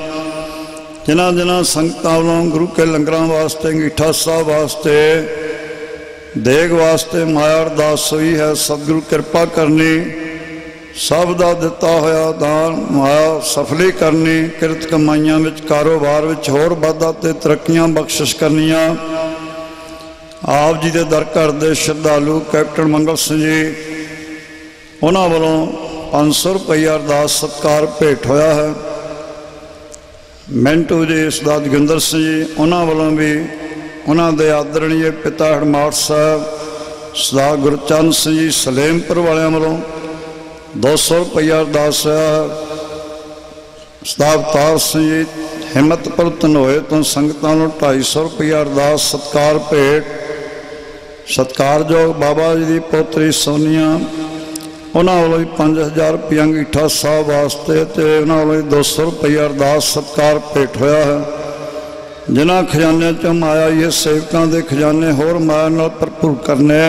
ਜਿਨ੍ਹਾਂ ਜਿਨ੍ਹਾਂ ਸੰਗਤਾਂ ਵੱਲੋਂ ਗੁਰੂ ਕੇ ਲੰਗਰਾਂ ਵਾਸਤੇ, ਅੰਗੀਠਾ ਸਾਹਿਬ ਵਾਸਤੇ, ਦੇਗ ਵਾਸਤੇ ਮਾਇਆ ਅਰਦਾਸ ਹੋਈ ਹੈ, ਸਤਿਗੁਰੂ ਕਿਰਪਾ ਕਰਨੀ, ਸਭ ਦਾ ਦਿੱਤਾ ਹੋਇਆ ਦਾਨ, ਮਾਇਆ ਸਫਲੀ ਕਰਨੀ, ਕਿਰਤ ਕਮਾਈਆਂ ਵਿੱਚ, ਕਾਰੋਬਾਰ ਵਿੱਚ ਹੋਰ ਵਾਧਾ ਤੇ ਤਰੱਕੀਆਂ, ਬਖਸ਼ਿਸ਼ ਕਰਨੀਆਂ। ਆਪ ਜੀ ਦੇ ਦਰ ਘਰ ਦੇ ਸ਼ਰਧਾਲੂ, ਕੈਪਟਨ ਮੰਗਲ ਸਿੰਘ ਜੀ, ਉਹਨਾਂ ਵੱਲੋਂ 500 ਰੁਪਏ ਅਰਦਾਸ ਸਤਕਾਰ ਭੇਟ ਹੋਇਆ ਹੈ। ਮੈਂਟੂ ਜੀ, ਸਰਦਾਰ ਜੋਗਿੰਦਰ ਸਿੰਘ ਜੀ, ਉਹਨਾਂ ਵੱਲੋਂ ਵੀ ਉਹਨਾਂ ਦੇ ਆਦਰਣੀਏ ਪਿਤਾ ਹਰਮਾਰ ਸਾਹਿਬ, ਸਰਦਾਰ ਗੁਰਚੰਦ ਸਿੰਘ ਜੀ, ਸਲੇਮਪੁਰ ਵਾਲਿਆਂ ਵੱਲੋਂ 200 ਰੁਪਇਆ ਅਰਦਾਸ ਸਰਦਾਰ ਤਾਰ ਸਿੰਘ ਜੀ, ਹਿੰਮਤਪੁਰ ਧਨੋਏ ਤੋਂ ਸੰਗਤਾਂ ਨੂੰ 250 ਰੁਪਇਆ ਅਰਦਾਸ, ਸਤਕਾਰ ਭੇਟ, ਸਤਕਾਰਯੋਗ ਬਾਬਾ ਜੀ ਦੀ ਪੋਤਰੀ ਸੋਨੀਆ ਉਹਨਾਂ ਵੱਲੋਂ ਵੀ 5000 ਰੁਪਈਆ ਅੰਗੀਠਾ ਸਾਹਿਬ ਵਾਸਤੇ ਤੇ ਉਹਨਾਂ ਵੱਲੋਂ ਵੀ 200 ਰੁਪਈਆ ਅਰਦਾਸ ਸਤਕਾਰ ਭੇਟ ਹੋਇਆ ਹੈ। ਜਿਨ੍ਹਾਂ ਖਜ਼ਾਨਿਆਂ ਚੋਂ ਮਾਇਆ ਇਹ ਸੇਵਕਾਂ ਦੇ ਖਜ਼ਾਨੇ ਹੋਰ ਮਾਇਆ ਨਾਲ ਭਰਪੂਰ ਕਰਨੇ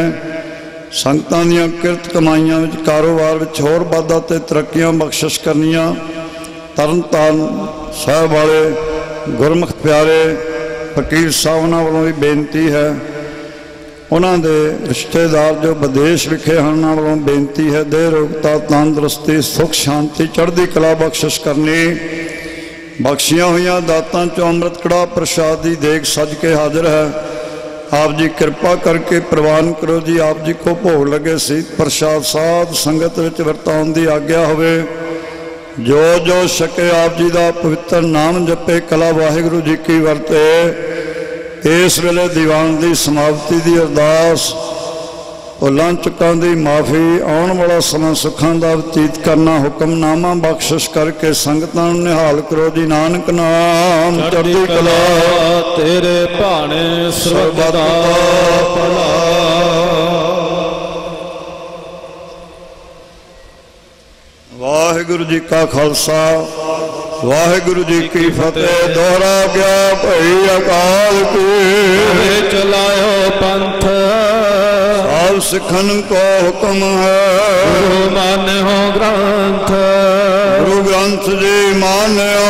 ਸੰਗਤਾਂ ਦੀਆਂ ਕਿਰਤ ਕਮਾਈਆਂ ਵਿੱਚ, ਕਾਰੋਬਾਰ ਵਿੱਚ ਹੋਰ ਵਾਧਾ ਤੇ ਤਰੱਕੀਆਂ, ਬਖਸ਼ਿਸ਼ ਕਰਨੀਆਂ। ਤਰਨ ਤਾਰਨ ਸਾਹਿਬ ਵਾਲੇ ਗੁਰਮੁਖ ਪਿਆਰੇ ਫਕੀਰ ਸਾਹਿਬ ਉਹਨਾਂ ਵੱਲੋਂ ਵੀ ਬੇਨਤੀ ਹੈ। ਉਹਨਾਂ ਦੇ ਰਿਸ਼ਤੇਦਾਰ ਜੋ ਵਿਦੇਸ਼ ਵਿਖੇ ਹਨ, ਉਹਨਾਂ ਵੱਲੋਂ ਬੇਨਤੀ ਹੈ ਦੇ ਰੋਗਤਾ, ਤੰਦਰੁਸਤੀ, ਸੁਖ, ਸ਼ਾਂਤੀ, ਚੜ੍ਹਦੀ ਕਲਾ ਬਖਸ਼ਿਸ਼ ਕਰਨੀ। ਬਖਸ਼ੀਆਂ ਹੋਈਆਂ ਦਾਤਾਂ ਚੋਂ ਅੰਮ੍ਰਿਤ ਕੜਾ ਪ੍ਰਸ਼ਾਦ ਦੀ ਦੇਗ ਸਜ ਕੇ ਹਾਜ਼ਰ ਹੈ। ਆਪ ਜੀ ਕਿਰਪਾ ਕਰਕੇ ਪ੍ਰਵਾਨ ਕਰੋ ਜੀ, ਆਪ ਜੀ ਕੋ ਭੋਗ ਲਗੇ ਸੀ। ਪ੍ਰਸ਼ਾਦ ਸਾਧ ਸੰਗਤ ਵਿੱਚ ਵਰਤਾਉਣ ਦੀ ਆਗਿਆ ਹੋਵੇ। ਜੋ ਜੋ ਛਕੇ ਆਪ ਜੀ ਦਾ ਪਵਿੱਤਰ ਨਾਮ ਜਪੇ, ਕਲਾ ਵਾਹਿਗੁਰੂ ਜੀ ਕੀ ਵਰਤੇ। ਇਸ ਵੇਲੇ ਦੀਵਾਨ ਦੀ ਸਮਾਪਤੀ ਦੀ ਅਰਦਾਸ ਭੁੱਲਾਂ ਚੁੱਕਾਂ ਦੀ ਮਾਫੀ ਆਉਣ ਵਾਲਾ ਸਮਾਂ ਸੁੱਖਾਂ ਦਾ ਬਤੀਤ ਕਰਨਾ ਹੁਕਮਨਾਮਾ ਬਖਸ਼ਿਸ਼ ਕਰਕੇ ਸੰਗਤਾਂ ਨੂੰ ਨਿਹਾਲ ਕਰੋ ਜੀ ਨਾਨਕ ਨਾਮ ਚੜ੍ਹਦੀ ਕਲਾ ਤੇਰੇ ਭਾਣੇ ਸਰਬਤ ਦਾ ਭਲਾ। ਵਾਹਿਗੁਰੂ ਜੀ ਕਾ ਖਾਲਸਾ। ਵਾਹਿਗੁਰੂ ਜੀ ਕੀ ਫਤਿਹ ਦੁਹਰਾ ਗਿਆ ਭਈ ਅਕਾਲ ਕੀ ਚਲਾਇਓ ਪੰਥ। ਆਪ ਸਿੱਖਨ ਕੋ ਹੁਕਮ ਹੈ। ਗੁਰੂ ਮਾਨਿਓ ਗ੍ਰੰਥ। ਗੁਰੂ ਗ੍ਰੰਥ ਜੀ ਮਾਨਿਓ।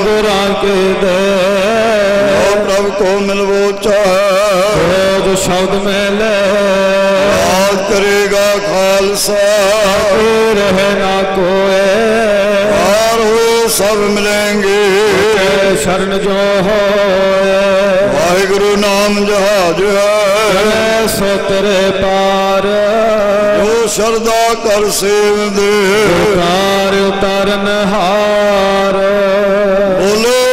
ਗੁਰਾਂ ਕੇ ਦੇ। ਉਹ ਪ੍ਰਭ ਕੋ ਮਿਲਵੋ ਚਾਹੇ ਜੋ ਸ਼ਬਦ ਮੈਂ ਲੈ ਆਦ ਕਰੇਗਾ ਖਾਲਸਾ। ਰਹੇ ਨਾ ਕੋਏ। ਹਾਰ ਹੋਏ ਸਭ ਮਿਲेंगे ਸ਼ਰਨ ਜੋ ਹੋਏ ਵਾਹਿਗੁਰੂ ਨਾਮ ਜਹਾਜ ਹੈ। ਸੋ ਤੇਰੇ ਪਾਰ ਜੋ ਸ਼ਰਦਾ ਕਰ ਸੇਵਦੇ। ਕਾਰ ਉਤਰਨ ਹਾਰ। ਬੋਲੇ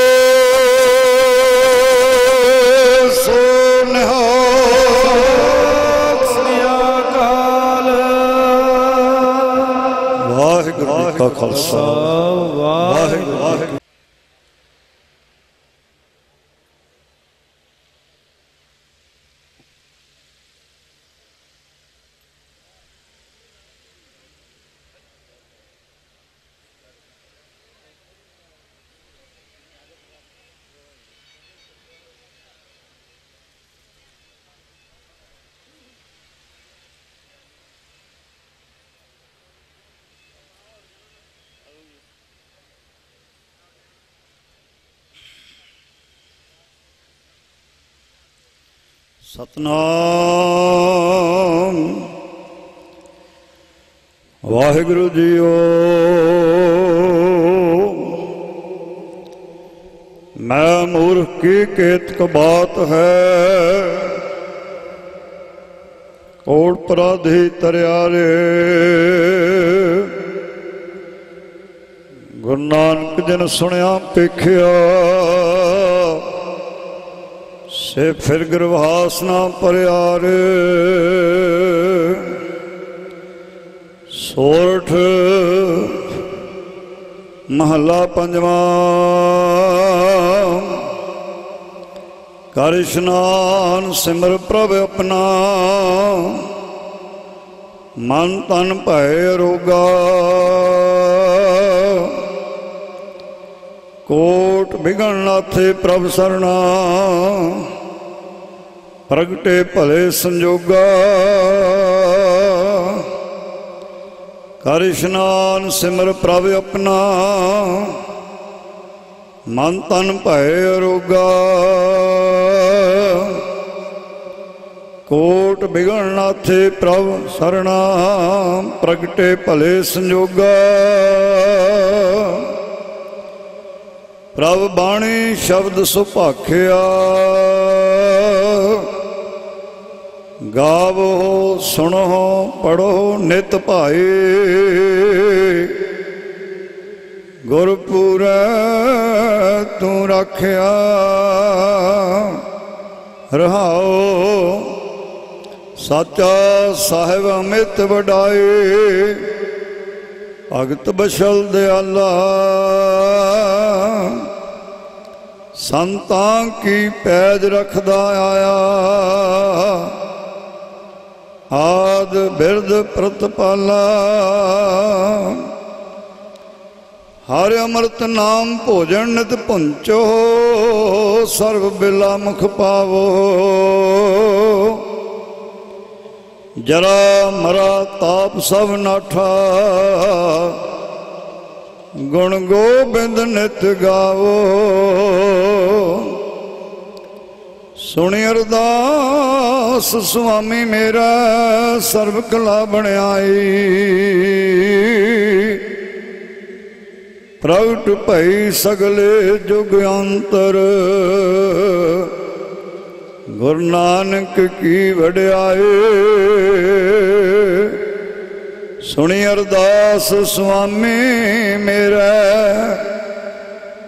ਕਾ ਖਾਲਸਾ। ਵਾਹਿਗੁਰੂ ਵਾਹਿਗੁਰੂ ਸਤਨਾਮ। ਵਾਹਿਗੁਰੂ ਜੀਓ। ਮੈਂ ਮੂਰਖ ਕੀ ਕੇਤਕ ਬਾਤ ਹੈ। ਕੋੜ ਪਰਾਧੀ ਤਰਿਆਰੇ। ਗੁਰੂ ਨਾਨਕ ਜਨ ਸੁਣਿਆ ਪੇਖਿਆ ਸੇ ਫਿਰ ਗਰਵਾਸ ਨਾ ਪਰਿਆਰੇ। ਸੋਰਠ ਮਹੱਲਾ ਪੰਜਵਾਂ। ਕਰ ਇਸ਼ਨਾਨ ਸਿਮਰ ਪ੍ਰਭ ਆਪਣਾ। ਮਨ ਤਨ ਭੈ ਰੋਗਾ ਕੋਟ ਬਿਗਣ ਨਾਥੇ ਪ੍ਰਭ ਸਰਣਾ। ਪ੍ਰਗਟੇ ਭਲੇ ਸੰਜੋਗਾ। ਕਰ ਇਸ਼ਨਾਨ ਸਿਮਰ ਪ੍ਰਭ ਆਪਣਾ, ਮਨ ਤਨ ਭੈ ਰੋਗਾ ਕੋਟ ਬਿਗਣ ਨਾਥੇ ਪ੍ਰਭ ਸਰਣਾ, ਪ੍ਰਗਟੇ ਭਲੇ ਸੰਜੋਗਾ। ਪ੍ਰਭ ਬਾਣੀ ਸ਼ਬਦ ਸੁਭਾਖਿਆ। ਗਾਵੋ, ਸੁਣੋ ਪੜੋ ਨਿਤ ਭਾਈ ਗੁਰਪੁਰ, ਤੂੰ ਰੱਖਿਆ, ਰਹਾਓ। ਸਾਚਾ ਸਾਹਿਬ ਅਮਿਤ ਵਡਾਏ, ਭਗਤ ਬਸ਼ਲ ਦਿਆਲਾ। ਸੰਤਾਂ ਕੀ ਪੈਜ ਰੱਖਦਾ ਆਇਆ ਆਦ ਬਿਰਧ ਪ੍ਰਤਪਾਲਾ। ਹਰਿ ਅੰਮ੍ਰਿਤ ਨਾਮ ਭੋਜਨ ਨਿਤ ਪੁੰਚੋ ਸਰਬ ਬਿਲਾ ਮੁਖ ਪਾਵੋ। ਜਰਾ ਮਰਾ ਤਾਪ ਸਭ ਨਾਠਾ, ਗੁਣ ਗੋਬਿੰਦ ਨਿਤ ਗਾਵੋ। ਸੁਣ ਅਰਦਾਸ, ਸੁਆਮੀ ਮੇਰਾ ਸਰਬ ਕਲਾ ਬਣਾਈ। ਪ੍ਰਗਟ ਭਈ ਸਗਲੇ ਜੁਗ ਅੰਤਰ। ਗੁਰੂ ਨਾਨਕ ਕੀ ਵਡਿਆਏ। ਸੁਣੀ ਅਰਦਾਸ, ਸੁਆਮੀ ਮੇਰਾ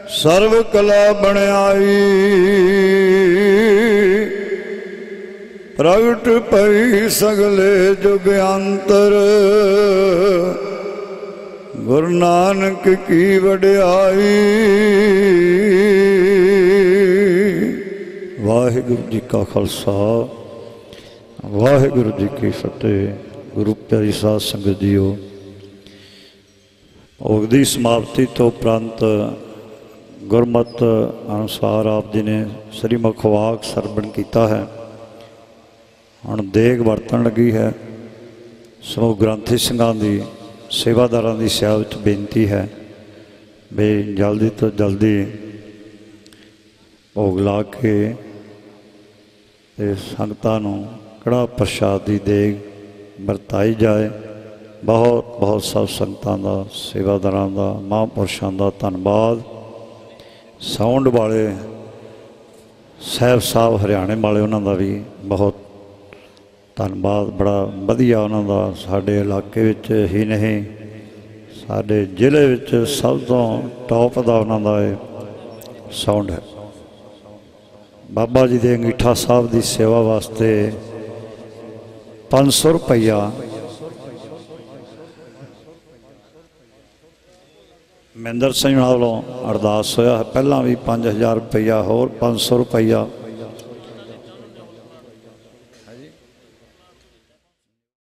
ਸਰਵ ਕਲਾ ਬਣਾਈ। ਪ੍ਰਗਟ ਪਈ ਸਗਲੇ ਜੁਗ ਅੰਤਰ। ਗੁਰੂ ਨਾਨਕ ਕੀ ਵਡਿਆਈ। ਵਾਹਿਗੁਰੂ ਜੀ ਕਾ ਖਾਲਸਾ। ਵਾਹਿਗੁਰੂ ਜੀ ਕੀ ਫਤਿਹ। ਗੁਰੂ ਪਿਆਰੀ ਸਾਧ ਸੰਗਤ ਜੀਓ। ਉਗਦੀ ਸਮਾਪਤੀ ਤੋਂ ਉਪਰੰਤ ਗੁਰਮਤ ਅਨੁਸਾਰ ਆਪ ਜੀ ਨੇ ਸ੍ਰੀ ਮੁਖਵਾਕ ਸਰਵਣ ਕੀਤਾ ਹੈ। ਹੁਣ ਦੇਗ ਵਰਤਣ ਲੱਗੀ ਹੈ। ਸੋ ਗ੍ਰੰਥੀ ਸਿੰਘਾਂ ਦੀ, ਸੇਵਾਦਾਰਾਂ ਦੀ ਸੇਵਾ ਵਿੱਚ ਬੇਨਤੀ ਹੈ। ਵੀ ਜਲਦੀ ਤੋਂ ਜਲਦੀ ਭੋਗ ਲਾ ਕੇ ਤੇ ਸੰਗਤਾਂ ਨੂੰ ਕੜਾ ਪ੍ਰਸ਼ਾਦ ਦੀ ਦੇਗ ਵਰਤਾਈ ਜਾਏ। ਬਹੁਤ ਬਹੁਤ ਸਭ ਸੰਗਤਾਂ ਦਾ, ਸੇਵਾਦਾਰਾਂ ਦਾ, ਮਹਾਂਪੁਰਸ਼ਾਂ ਦਾ ਧੰਨਵਾਦ। ਸਾਊਂਡ ਵਾਲੇ ਸਾਹਿਬ ਸਾਹਿਬ ਹਰਿਆਣੇ ਵਾਲੇ ਉਹਨਾਂ ਦਾ ਵੀ ਬਹੁਤ ਧੰਨਵਾਦ। ਬੜਾ ਵਧੀਆ ਉਹਨਾਂ ਦਾ ਸਾਡੇ ਇਲਾਕੇ ਵਿੱਚ ਹੀ ਨਹੀਂ, ਸਾਡੇ ਜ਼ਿਲ੍ਹੇ ਵਿੱਚ ਸਭ ਤੋਂ ਟੌਪ ਦਾ ਉਹਨਾਂ ਦਾ ਇਹ ਸਾਊਂਡ ਹੈ। ਬਾਬਾ ਜੀ ਦੇ ਅੰਗੀਠਾ ਸਾਹਿਬ ਦੀ ਸੇਵਾ ਵਾਸਤੇ 500 ਰੁਪਈਆ ਮਹਿੰਦਰ ਸਿੰਘ ਨਾਲ ਵੱਲੋਂ ਅਰਦਾਸ ਹੋਇਆ। ਪਹਿਲਾਂ ਵੀ 5000 ਰੁਪਈਆ ਹੋਰ 500 ਰੁਪਈਆ